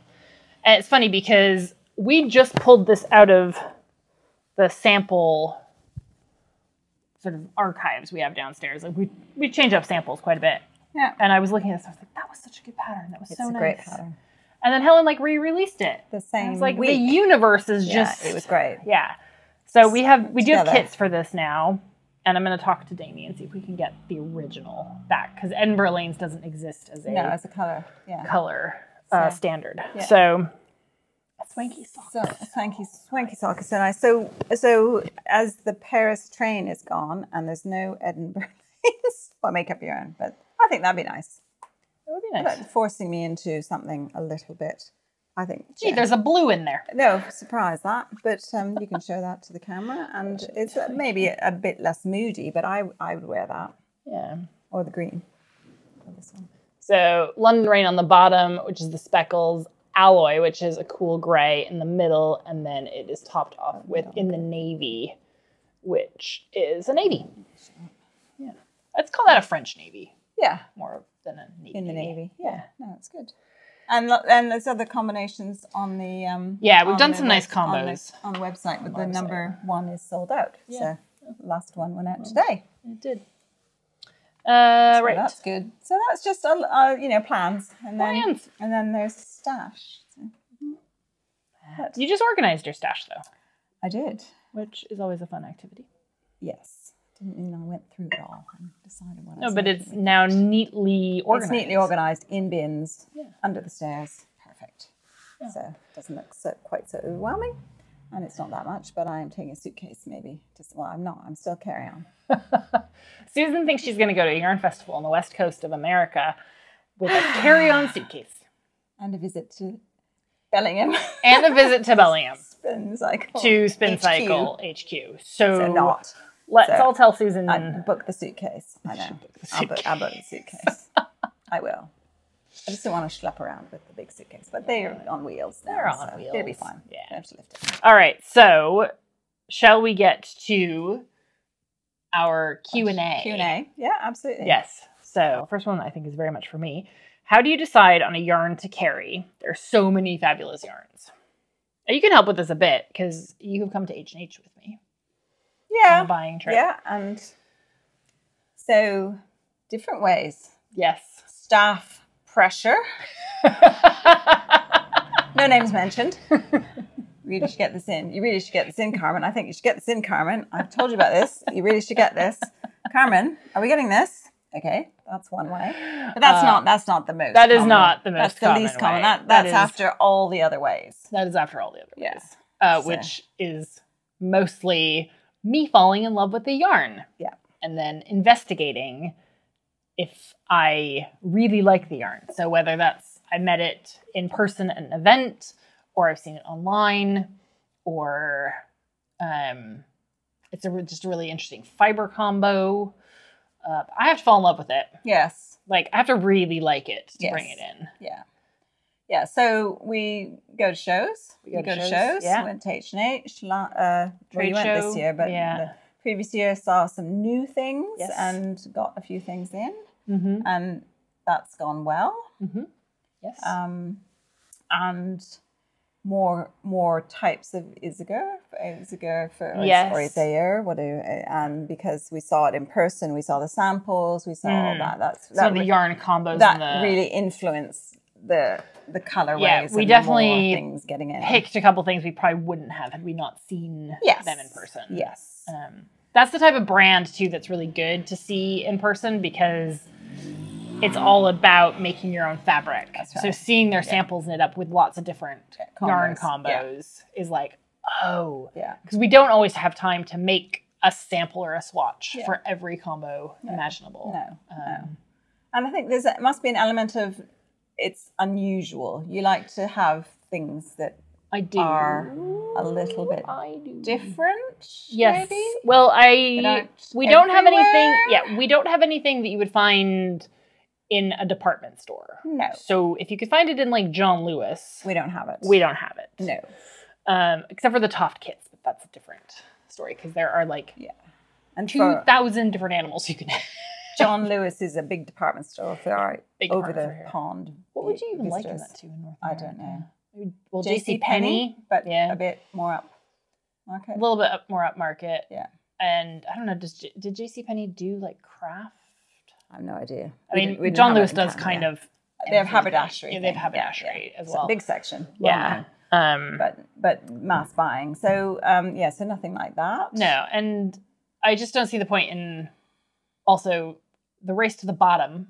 and it's funny because we just pulled this out of the sample sort of archives we have downstairs. Like we we change up samples quite a bit. Yeah. And I was looking at this, I was like, that was such a good pattern. That was It's so a nice. great pattern. And then Helen like re-released it. The same was like, week. the universe is yeah, just it was great. yeah. So we have we do have kits for this now, and I'm going to talk to Damie and see if we can get the original back because Edinburgh Lanes doesn't exist as a No, as a color. Yeah. color uh, So, standard. yeah. So swanky sock. So swanky, swanky sock is so nice. So, so as the Paris train is gone and there's no Edinburgh <laughs> lanes, well, make up your own. But I think that'd be nice. Would be nice. But forcing me into something a little bit, I think. Gee, yeah. there's a blue in there. No, surprise that. But um, you can show that to the camera, <laughs> and it's uh, maybe a bit less moody. But I, I would wear that Yeah. or the green. Or this one. So London Rain on the bottom, which is the speckles, alloy, which is a cool gray in the middle, and then it is topped off with in the navy, which is a navy. Yeah, let's call that a French navy Yeah, more than a navy. in the navy. Yeah. No, it's good. And and there's other combinations on the um. Yeah, we've done some nice on the- combos. on the website. With the Website. number one is sold out. Yeah. So last one went out today. It did. Uh, So right. that's good. So that's just uh, uh, you know plans, and then Plans. and then there's stash. So You just organized your stash though, I did. which is always a fun activity. Yes. Didn't mean I went through it all and decided what. I No, but it's to now neatly organized. It's neatly organized in bins Yeah. under the stairs. Perfect. So it doesn't look so quite so overwhelming. And it's not that much, but I am taking a suitcase maybe. Just well, I'm not. I'm still carrying on. <laughs> Susan thinks she's going to go to a yarn festival on the west coast of America with a carry-on <sighs> suitcase And a visit to Bellingham. and a visit to <laughs> Bellingham Spincycle. to Spin HQ. Cycle HQ. So, So not. Let's So, all tell Susan. I book the suitcase. I know. book the I'll book, I'll book the suitcase. I will. I just don't want to schlep around with the big suitcase, but they're on wheels now. They're on so It'll be fine. Yeah. Have to lift it. all right, so shall we get to our Q and A. Q and A. Yeah, absolutely. Yes. So first one I think is very much for me. How do you decide on a yarn to carry? There are so many fabulous yarns. You can help with this a bit because you have come to H and H with me Yeah. buying trip. Yeah, and so different ways. Yes. Staff pressure. <laughs> No names mentioned. <laughs> really should get this in. You really should get this in, Carmen. I think you should get this in, Carmen. I've told you about this. You really should get this. Carmen, are we getting this? Okay, that's one way. But that's Uh, not that's not the most. that is common. not the most That's the common least common. way. That, That that's after all the other ways. That is after all the other Yeah. ways. Uh, So- Which is mostly me falling in love with the yarn. Yeah. And then investigating if I really like the yarn. So whether that's I met it in person at an event, or I've seen it online, or um, it's a, re- just a really interesting fiber combo. Uh, I have to fall in love with it. Yes. Like I have to really like it to bring it in. Yeah. Yeah. So we go to shows. We go to shows, yeah. Went to H and H. Uh, well, Trade you went this year, but yeah. the previous year saw some new things Yes. and got a few things in, Mm-hmm. and that's gone well. Mm-hmm. Yes. Um, and more more types of Isager, Isager for or Yes. Isager, what do and because we saw it in person, we saw the samples, we saw all Mm. that. That's Some that of the re- yarn combos that the really influenced the the colorways. Yeah, we and the more definitely things getting in. picked a couple things we probably wouldn't have had we not seen yes. them in person. Yes. Um, that's the type of brand too that's really good to see in person because it's all about making your own fabric. That's So seeing their Yeah. samples knit up with lots of different Combos, yarn yeah. combos is like, oh, yeah. because we don't always have time to make a sample or a swatch Yeah. for every combo No. imaginable. No. no. Um, And I think there's it must be an element of it's unusual. You like to have things that I do. Are a little bit I do. different. Yes. Maybe. Well, I aren't we don't have anything. Yeah, we don't have anything that you would find in a department store. No, So if you could find it in like John Lewis, we don't have it. we don't have it. No. Um, except for the Toft kits, but that's a different story because there are like yeah, And two thousand different animals you can. <laughs> John Lewis is a big department store if there are Big over the store pond. what would you even liken that to in North I don't know. Well, JC J.C. Penney, but yeah. a bit more up market. a little bit up, more upmarket. Yeah. And I don't know. Does J- did J.C. Penney do like craft? I have no idea. I mean, didn't- we John Lewis does Canada. kind of. They have haberdashery. Yeah, they have thing. haberdashery as It's a well. big section. well yeah. known, Um, But but mass buying. So um yeah, so nothing like that. no, and I just don't see the point in also the race to the bottom.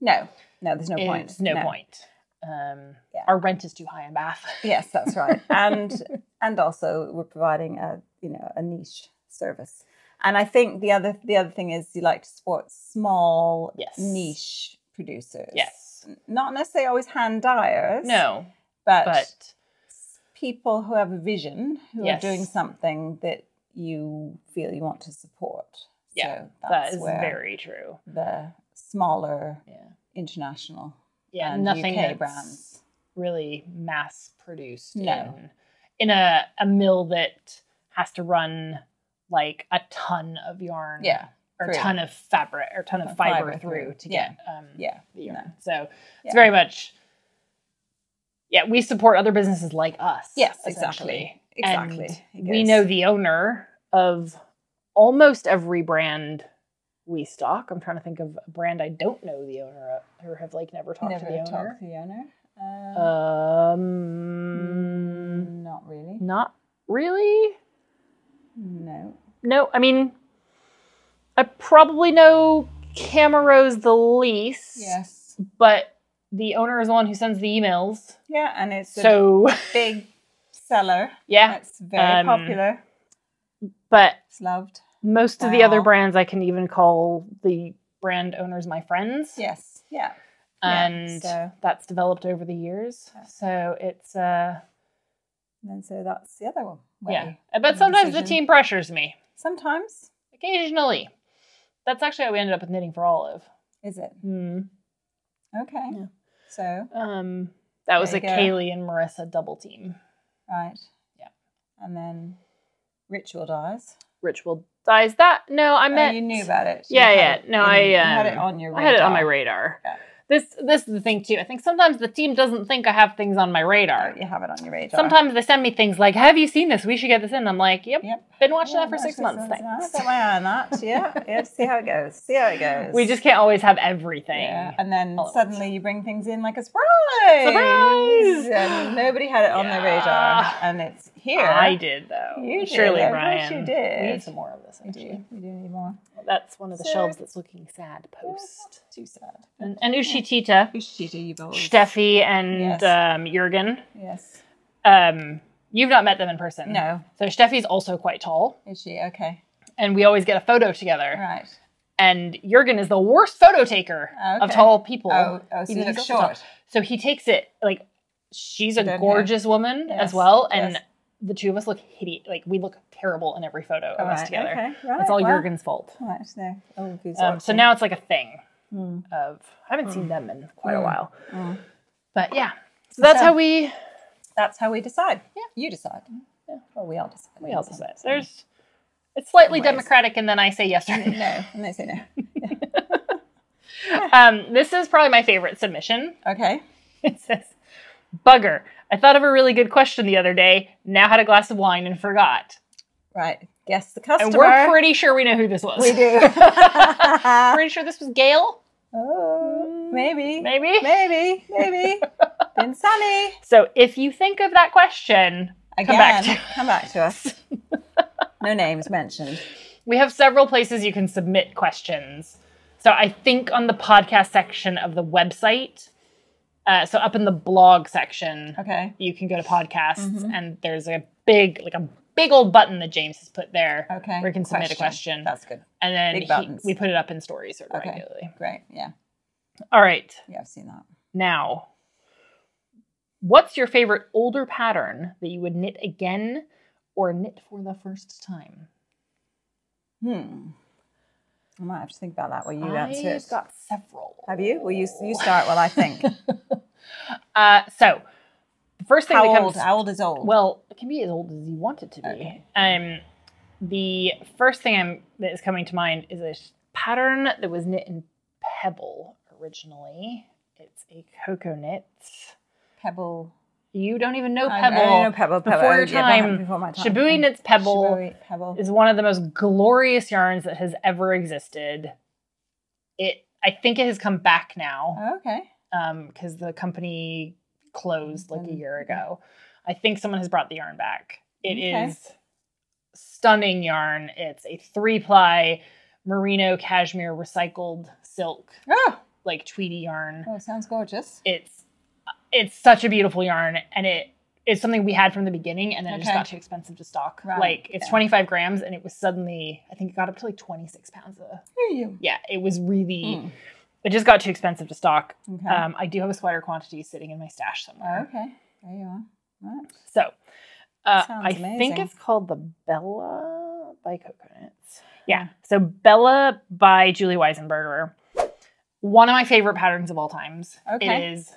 No. No, there's no point. no, point. Um, Yeah. Our rent is too high in Bath. <laughs> Yes, that's right. and and also we're providing a you know a niche service. And I think the other the other thing is you like to support small Yes. niche producers. yes. Not necessarily always hand dyers. No, but, but people who have a vision who Yes. are doing something that you feel you want to support. Yeah, so that's very true. the smaller Yeah. international Yeah. and nothing UK brands. really mass produced No. in in a, a mill that has to run like a ton of yarn. Yeah. Or a through. ton of fabric or a ton of fiber, fiber through through. to Yeah. get um Yeah. the yarn. No. So Yeah. it's very much yeah, we support other businesses like us. Yes, exactly. Exactly. We know the owner of almost every brand we stock. I'm trying to think of a brand I don't know the owner of or have like never talked Never to the owner. talked to the owner. Uh, Um not really. not really. No. No, I mean I probably know CaMaRose the least. Yes. But the owner is the one who sends the emails. Yeah, and it's a So <laughs> big seller. yeah. It's very Um, popular. But It's loved. Most of the other brands I can even call the brand owners my friends. Yes. Yeah. Yeah, And so- that's developed over the years. Yeah. So it's uh And then so that's the other one. yeah. But sometimes the team pressures me. Sometimes Occasionally. That's actually how we ended up with knitting for olive. is it Hmm. okay? Yeah. So Um that was a go. Kaylee and Marissa double team. right. Yeah. And then ritual dyes. Ritual dyes. That no, I Oh, meant you knew about it. Yeah, yeah. it No, I, had um, it on your I had it on my radar. radar. Yeah. This this is the thing too. I think sometimes the team doesn't think I have things on my radar. You have it on your radar. Sometimes they send me things like, "Have you seen this? We should get this in." I'm like, "Yep, Yep. been watching Yeah, that for six months." one. Thanks. Got my eye on that. Yeah, yeah. See how it goes. See how it goes. We just can't always have everything. yeah, and then all suddenly you bring things in like a surprise. Surprise! And nobody had it on their radar, and it's here. I did though. You did, Surely, of course Brian. you did. We need some more of this. We do. Actually. We do need more. That's one of the So- shelves that's looking sad. Post Too sad. and, and Ushitita, Ushita, you've always. Steffi, and Yes. um, Jurgen. Yes. Um, you've not met them in person. No. So Steffi's also quite tall, Is she okay? and we always get a photo together. Right. And Jurgen is the worst photo taker of tall people. Oh, oh, so even you though he's also tall. short. So he takes it like she's a gorgeous woman Yes, as well, and yes. the two of us look hideous. Like we look terrible in every photo of All us together. okay, right, It's all. Jurgen's fault. Right there. Oh, Um, so now it's like a thing Hmm. of I haven't seen them in quite a Mm. while, Mm. but yeah. So that's So- how we that's how we decide. Yeah. You decide. Yeah. Well, we all decide. we all decide. There's it's slightly democratic, and then I say yes or <laughs> no. no, and they say no. <laughs> um, this is probably my favorite submission. Okay. <laughs> It says, "Bugger, I thought of a really good question the other day. Now had a glass of wine and forgot." Right. Guess the customer. And we're pretty sure we know who this was. we do. <laughs> <laughs> pretty sure this was Gail. oh, maybe. Maybe. Maybe. Maybe. <laughs> Been sunny. So if you think of that question, Again. come back to. come back to us. No names mentioned. We have several places you can submit questions. So I think on the podcast section of the website, uh, so up in the blog section, Okay. you can go to podcasts, Mhm. and there's a big, like a big old button that James has put there, Okay. where you can submit a question, That's good. and then he- we put it up in stories sort of Okay. regularly. Great. Yeah. All right, Yeah, I've seen that. now, what's your favorite older pattern that you would knit again or knit for the first time? Hmm. I might have to think about that while you answer I've got several. Have you? Well, you you start while I think. <laughs> Uh, so first thing How that old? comes How old is old? well, it can be as old as you want it to be. Okay. Um, the first thing I'm, that is coming to mind is a pattern that was knit in pebble originally. It's a Cocoknit. Pebble. You don't even know pebble. I, don't know Pebble. Pebble. Before your yeah, time, before my time. Shibui knits pebble Shibui, Pebble. is one of the most glorious yarns that has ever existed. It, I think it has come back now. Oh, okay. because the company closed like a Mhm. year ago. I think someone has brought the yarn back. It is Okay. stunning yarn. It's a three ply merino cashmere recycled silk, Oh, like tweedy yarn. oh, sounds gorgeous. It's it's such a beautiful yarn, and it is something we had from the beginning, and then it just got too expensive to stock. Right, Like it's yeah. 25 grams, and it was suddenly I think it got up to like 26 pounds. You. yeah, it was really. Mm. It just got too expensive to stock. Okay. Um, I do have a sweater quantity sitting in my stash somewhere. Oh, okay. There you are. Right. So, uh, I think it's called the Bella by Cocoknits. Yeah. So Bella by Julie Weisenberger. One of my favorite patterns of all times. Okay. It is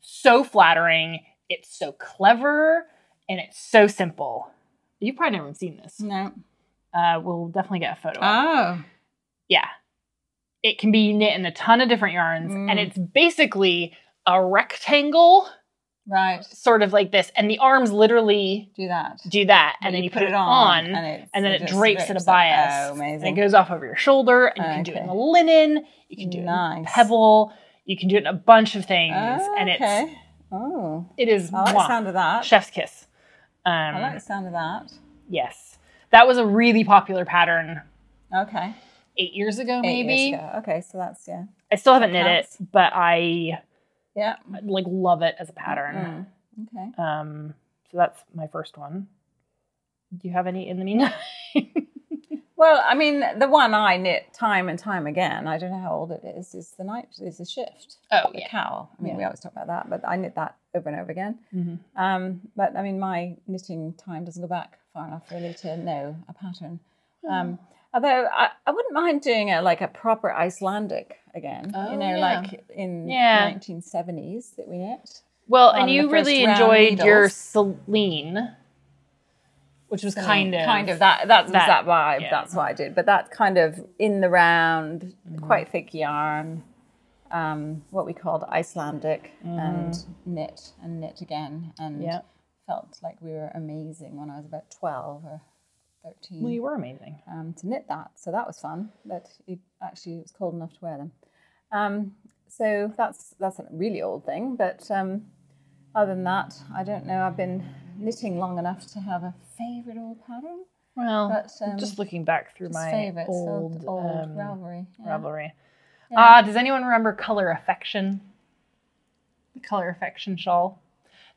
so flattering. It's so clever, and it's so simple. You've probably never seen this. No. Uh, we'll definitely get a photo. up. Oh. Yeah. It can be knit in a ton of different yarns, and Mm. it's basically a rectangle, Right. sort of like this, and the arms literally Do that. do that, But and then you put, it on, and, and, it's, then it just drapes at a bias, Oh, and amazing. it goes off over your shoulder, and you can do it in a linen, you can do it in pebble, you can do it in a bunch of things, Oh, and it's okay. Oh. it is I like the sound of that. chef's kiss. Um, I like the sound of that. yes, that was a really popular pattern Okay. Eight years ago, Eight maybe. years ago. Okay, so that's yeah. I still haven't knit it, but I Yeah. like love it as a pattern. Mm, Okay. Um, so that's my first one. Do you have any in the meantime? <laughs> Well, I mean, the one I knit time and time again. I don't know how old it is. Is the night is the shift? oh The yeah. cowl. I mean, we always talk about that, but I knit that over and over again. Mhm. Um, but I mean, my knitting time doesn't go back far enough really to know a pattern. Um, although I, I wouldn't mind doing a like a proper Icelandic again. Oh, you know, yeah. like in Yeah. 1970s that we knit. Well, and you really enjoyed your needles. Celine. which was Singing, kind of kind of that that was that, that, vibe. yeah. That's what I did. But that kind of in the round, Mm-hmm. quite thick yarn, um, what we called Icelandic, and knit and knit again, and Mm-hmm. Felt like we were amazing when I was about twelve or thirteen Well, you were amazing. um, to knit that. So that was fun. But it actually it was cold enough to wear them. Um, so that's that's a really old thing. But um, other than that, I don't know. I've been knitting long enough to have a favourite old pattern. Well, But, um, just looking back through my favourites, old, old, um, Ravelry. yeah. Ravelry. Ah, does anyone remember Color Affection? The Color Affection shawl.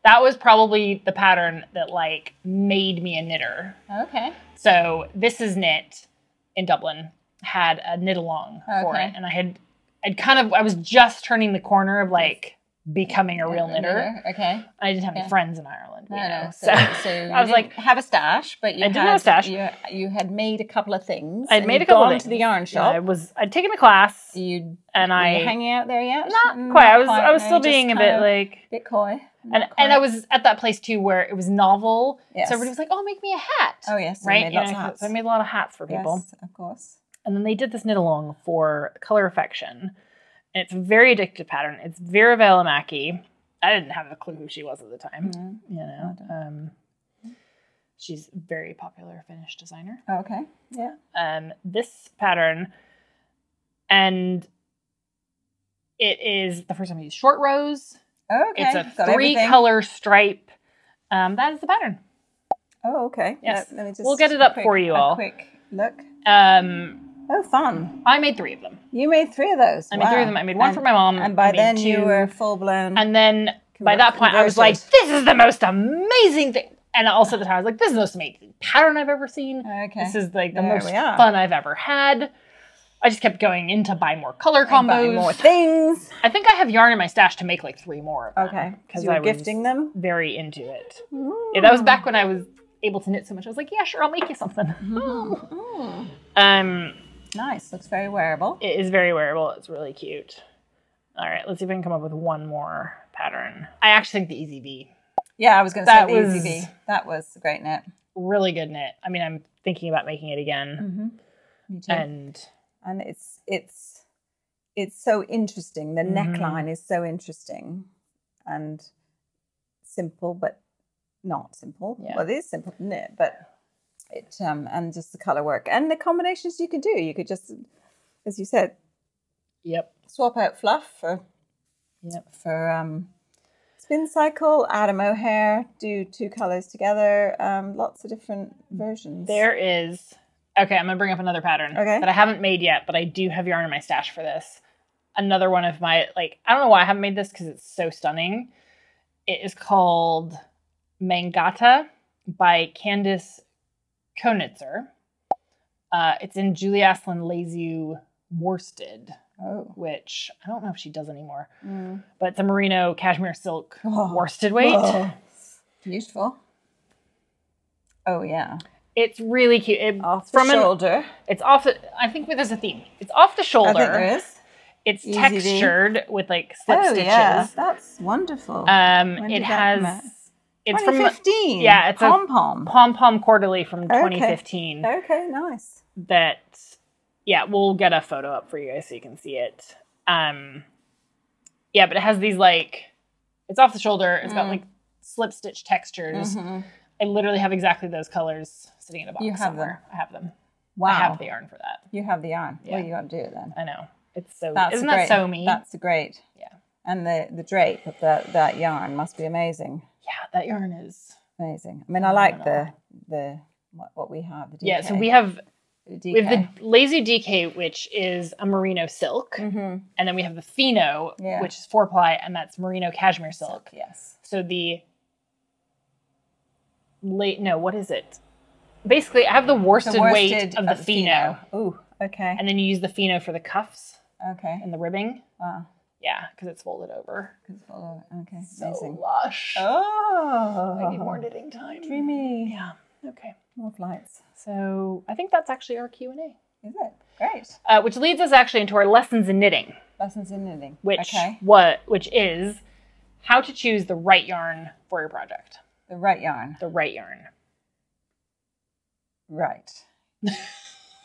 That was probably the pattern that like made me a knitter. Okay. So this is knit in Dublin. Had a knit along for it, and I had, I'd kind of, I was just turning the corner of like becoming a real knitter. Okay. I didn't have Yeah. any friends in Ireland. No, know, no. So, <laughs> so you I was like, have a stash, but you I didn't have a stash. You, you had made a couple of things. I'd made a couple of gone to the things. yarn I was, I'd taken a class, You and were you I hanging out there yet? not Mm, quite. I was, quite, I was still being a bit like, bit coy. And and I was at that place too where it was novel. Yes. So everybody was like, "Oh, make me a hat." Oh yes, right. made lots know, of hats. So I made a lot of hats for people, Yes, of course. and then they did this knit along for Color Affection. And it's a very addictive pattern. It's Veera Välimäki. I didn't have a clue who she was at the time. Mhm. You know, um, she's a very popular Finnish designer. Oh, okay. Yeah. um, this pattern, and it is the first time I used short rows. Okay. It's a Got three everything. color stripe. Um, that is the pattern. Oh, okay. Yes. Let, let me just We'll get it up quick- for you a all. quick look. Um, Oh, fun! I made three of them. You made three of those. I made three of them. I made one And- for my mom. And by then you two- were full blown. And then by that point, I was like, "This is the most amazing thing." And also at the time, I was like, "This is the most amazing pattern I've ever seen. okay. This is like the There most fun I've ever had." I just kept going in to buy more color combos. more things. I think I have yarn in my stash to make like three more. Of them, Okay. because you were I was gifting them. very into it. Yeah, that was back when I was able to knit so much. I was like, yeah, sure, I'll make you something. <laughs> Mm. Um, Nice. Looks very wearable. it is very wearable. It's really cute. All right, let's see if I can come up with one more pattern. I actually think the Easy V, Yeah, I was going to say the was- EZV. That was a great knit. really good knit. I mean, I'm thinking about making it again, Mm-hmm. Me too. and and it's it's it's so interesting. The Mhm. neckline is so interesting and simple, but not simple. Yeah. Well, it is simple to knit, but it um and just the color work and the combinations you can do. You could just, as you said, yep, swap out fluff for yep. for um Spincycle, add a mohair, do two colors together. Um, lots of different versions. There is. Okay, I'm gonna bring up another pattern Okay. that I haven't made yet, but I do have yarn in my stash for this. Another one of my like I don't know why I haven't made this because it's so stunning. It is called Mangata by Candice Konitzer. Uh, it's in Julie Asselin Leizu worsted, Oh. which I don't know if she does anymore, Mm. but it's a merino cashmere silk Oh. worsted weight. Whoa. Beautiful. Oh yeah. It's really cute. It, Off the from an- shoulder. It's off the. I think there's a theme. It's off the shoulder. I think there is. It's Easy textured with like slip oh stitches. yeah, that's wonderful. Um, When it did that come has. It's from 2015. yeah, it's a- pom pom. Pom Pom Quarterly from 2015. Okay, nice. That, yeah, we'll get a photo up for you guys so you can see it. Um, yeah, but it has these like, it's off the shoulder. It's got Mm. like slip stitch textures. Mhm. I literally have exactly those colors sitting in a box You have somewhere. I have them. Wow. I have the yarn for that. You have the yarn. Yeah. Well, you got to do it then. I know. It's so. That's isn't great. that so me? That's great. Yeah. And the the drape of that that yarn must be amazing. yeah, that yarn is. Amazing. I mean, I like the the what, what we have. The DK. Yeah, so we have the we have the Leizu DK, which is a merino silk, Mhm. and then we have the Fino, Yeah. which is four ply, and that's merino cashmere silk. Yes. So the late no, what is it? Basically, I have the worsted, weight of the Fino, Ooh. Okay. and then you use the Fino for the cuffs okay. and the ribbing. Wow. Yeah, because it's folded over. Good follow. Okay. So Amazing. lush. Oh. I need more knitting time. Dreamy. Yeah. Okay. More flights. So I think that's actually our Q and A, Is it? Great. uh, which leads us actually into our lessons in knitting. Lessons in knitting. which Okay. what which is how to choose the right yarn for your project. The right yarn. The right yarn. Right.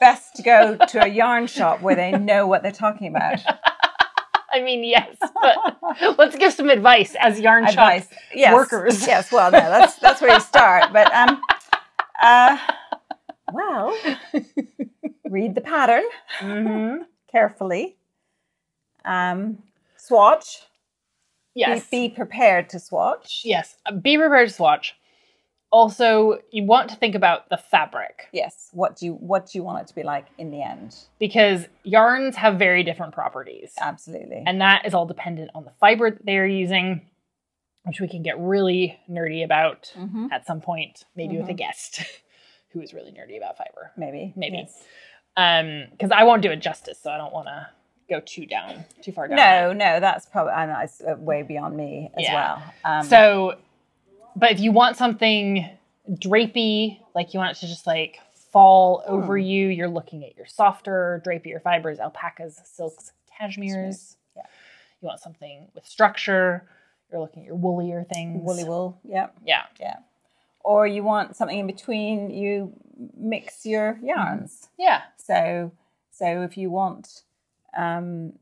Best to go to a yarn shop where they know what they're talking about. <laughs> I mean, yes, but let's give some advice as yarn shop Yes. workers. Yes. Well, no, that's that's where you start. But um, uh, well, read the pattern Mhm. carefully. Um, swatch. Yes, Be, be prepared to swatch. yes. Be prepared to swatch. Also, you want to think about the fabric Yes. What do you what do you want it to be like in the end? because yarns have very different properties. Absolutely. And that is all dependent on the fiber that they're using, which we can get really nerdy about Mhm. at some point, maybe with a Mhm. guest <laughs> who is really nerdy about fiber. Maybe. Maybe. Yes. Um, because I won't do it justice, so I don't want to go too down, too far down. No, no, that's probably and that's uh, way beyond me as Yeah. well. Um, So, but if you want something drapey, like you want it to just like fall over Hmm. you, you're looking at your softer, drapier fibers, alpacas, silks, cashmeres. Yeah. You want something with structure. You're looking at your woolier things. woolly wool. Yeah, Yeah. yeah. Or you want something in between. You mix your yarns. Yeah. So, so if you want, um,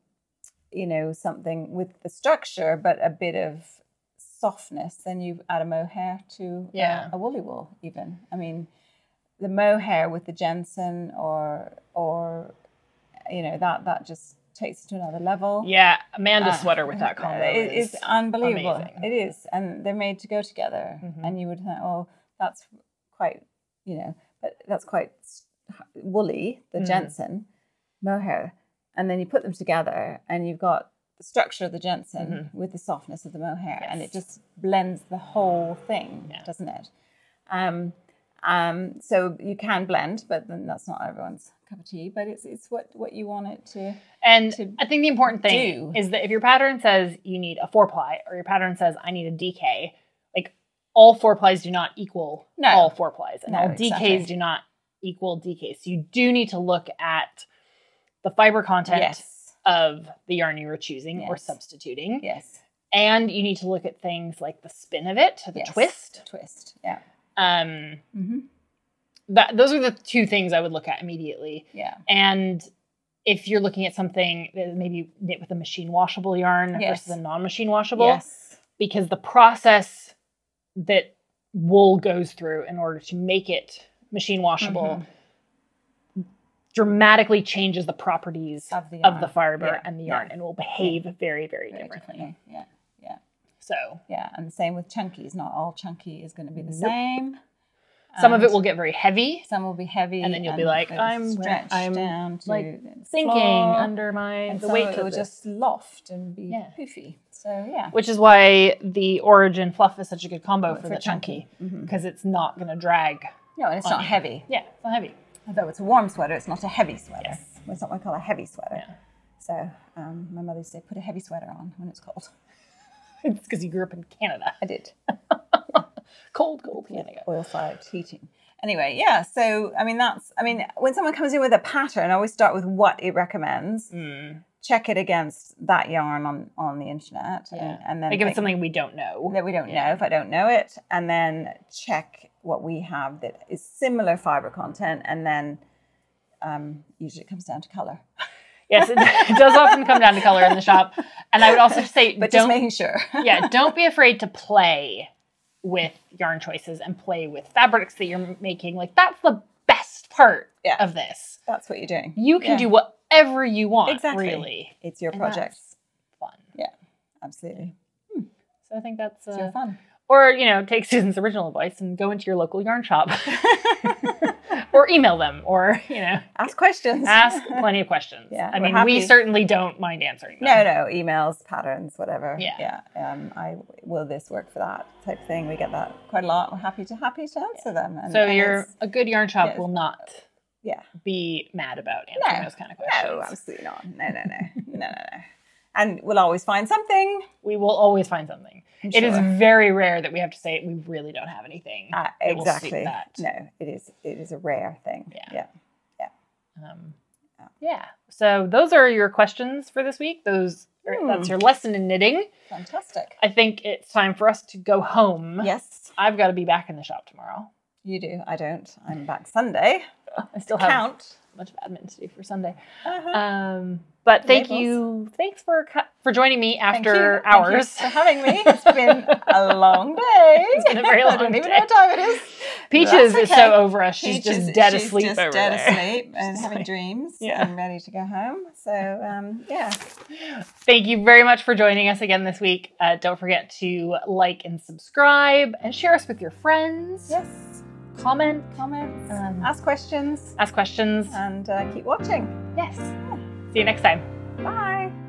you know, something with the structure but a bit of softness, then you add a mohair to Yeah. a woolly wool. Even, I mean, the mohair with the Jensen or or you know that that just takes it to another level. Yeah. Amanda's Uh, sweater with that <laughs> combo It is unbelievable. amazing. It is, and they're made to go together. Mhm. And you would think, oh, that's quite, you know, but that's quite woolly, the Mhm. Jensen mohair, and then you put them together, and you've got structure of the Jensen Mhm. with the softness of the mohair, and it just blends the whole thing, Yeah. doesn't it? Um, um, so you can blend, but then that's not everyone's cup of tea. But it's it's what what you want it to. And to I think the important thing do. is that if your pattern says you need a four ply or your pattern says I need a DK, like all four plies do not equal No. all four plies, and No, all exactly. DKs do not equal DKs. So you do need to look at the fiber content Yes. Of the yarn you were choosing or substituting, Yes. and you need to look at things like the spin of it, the Yes. twist. Twist. Yeah. Um, Mm-hmm. that those are the two things I would look at immediately. Yeah. And if you're looking at something that maybe knit with a machine washable yarn Yes. versus a non-machine washable, Yes. because the process that wool goes through in order to make it machine washable dramatically changes the properties Of the of the fiber Yeah, and the yeah. yarn and will behave very, very Very differently. differently. Yeah. Yeah. So Yeah. And the same with chunkies. Not all chunky is going to be the Nope. same. some of it will get very heavy, Some will be heavy, and then you'll be like, I'm- stretched I'm, down to like, sinking under my and the some weight it will just loft and be Yeah. poofy. So yeah, Which is why the origin fluff is such a good combo for, For the chunky. Mhm. because it's not going to drag. no, and it's not you. heavy. Yeah, it's not heavy. Although it's a warm sweater, it's not a heavy sweater. Yes. It's not what I call a heavy sweater. Yeah. So um, my mother used to say, put a heavy sweater on when it's cold. <laughs> It's because you grew up in Canada. I did. <laughs> Cold, cold Canada. oil fired heating. Anyway, yeah. So I mean, that's I mean, when someone comes in with a pattern, I always start with what it recommends. Mm, Check it against that yarn on on the internet, yeah. and, and then like if it's something we don't know. that we don't Yeah. know, if I don't know it, and then check what we have that is similar fiber content, and then um, usually it comes down to color. <laughs> Yes, it, does often come down to color in the shop. And I would also say, <laughs> But don't, making sure. <laughs> yeah, don't be afraid to play with yarn choices and play with fabrics that you're making. Like that's the best part Yeah. of this. that's what you're doing. You can Yeah. do whatever you want, Exactly. really. It's your And project. fun. Yeah, absolutely, So I think that's uh, your fun. Or you know take Susan's original advice and go into your local yarn shop <laughs> or email them or you know Ask questions. ask <laughs> plenty of questions. Yeah, I mean we certainly don't mind answering them. No, no, emails, patterns, whatever. Yeah. Yeah. Um, I will this work for that type thing. We get that quite a lot. We're happy to happy to answer them. And, So and you're a good yarn shop yes. will not yeah. be mad about answering No, those kind of questions. No, absolutely not. No, no, no, no, no, no. And we'll always find something. we will always find something. I'm It is very rare that we have to say we really don't have anything. Uh, that will suit exactly. that. No, it is. It is a rare thing. Yeah. Yeah. Um, Yeah. yeah. So those are your questions for this week. Those are, Hmm. that's your lesson in knitting. Fantastic. I think it's time for us to go home. Yes. I've got to be back in the shop tomorrow. You do. I don't. I'm back Sunday. <laughs> I still have Count. A bunch of admin to do for Sunday. Uh-huh. Um, but thank Labels. you. Thanks for cu- for joining me Thank after you. Thank you hours. for having me. It's <laughs> been a long day. It's been a very <laughs> long day. I don't even know what time it is. Peaches That's is so over us. She's Peaches- just dead she's asleep just over dead there. asleep <laughs> and having dreams Yeah. and ready to go home. So um, yeah, Thank you very much for joining us again this week. Uh, don't forget to like and subscribe and share us with your friends. yes, Comment, comments, Um, ask questions, ask questions. and uh, keep watching. Yes. See you next time. Bye.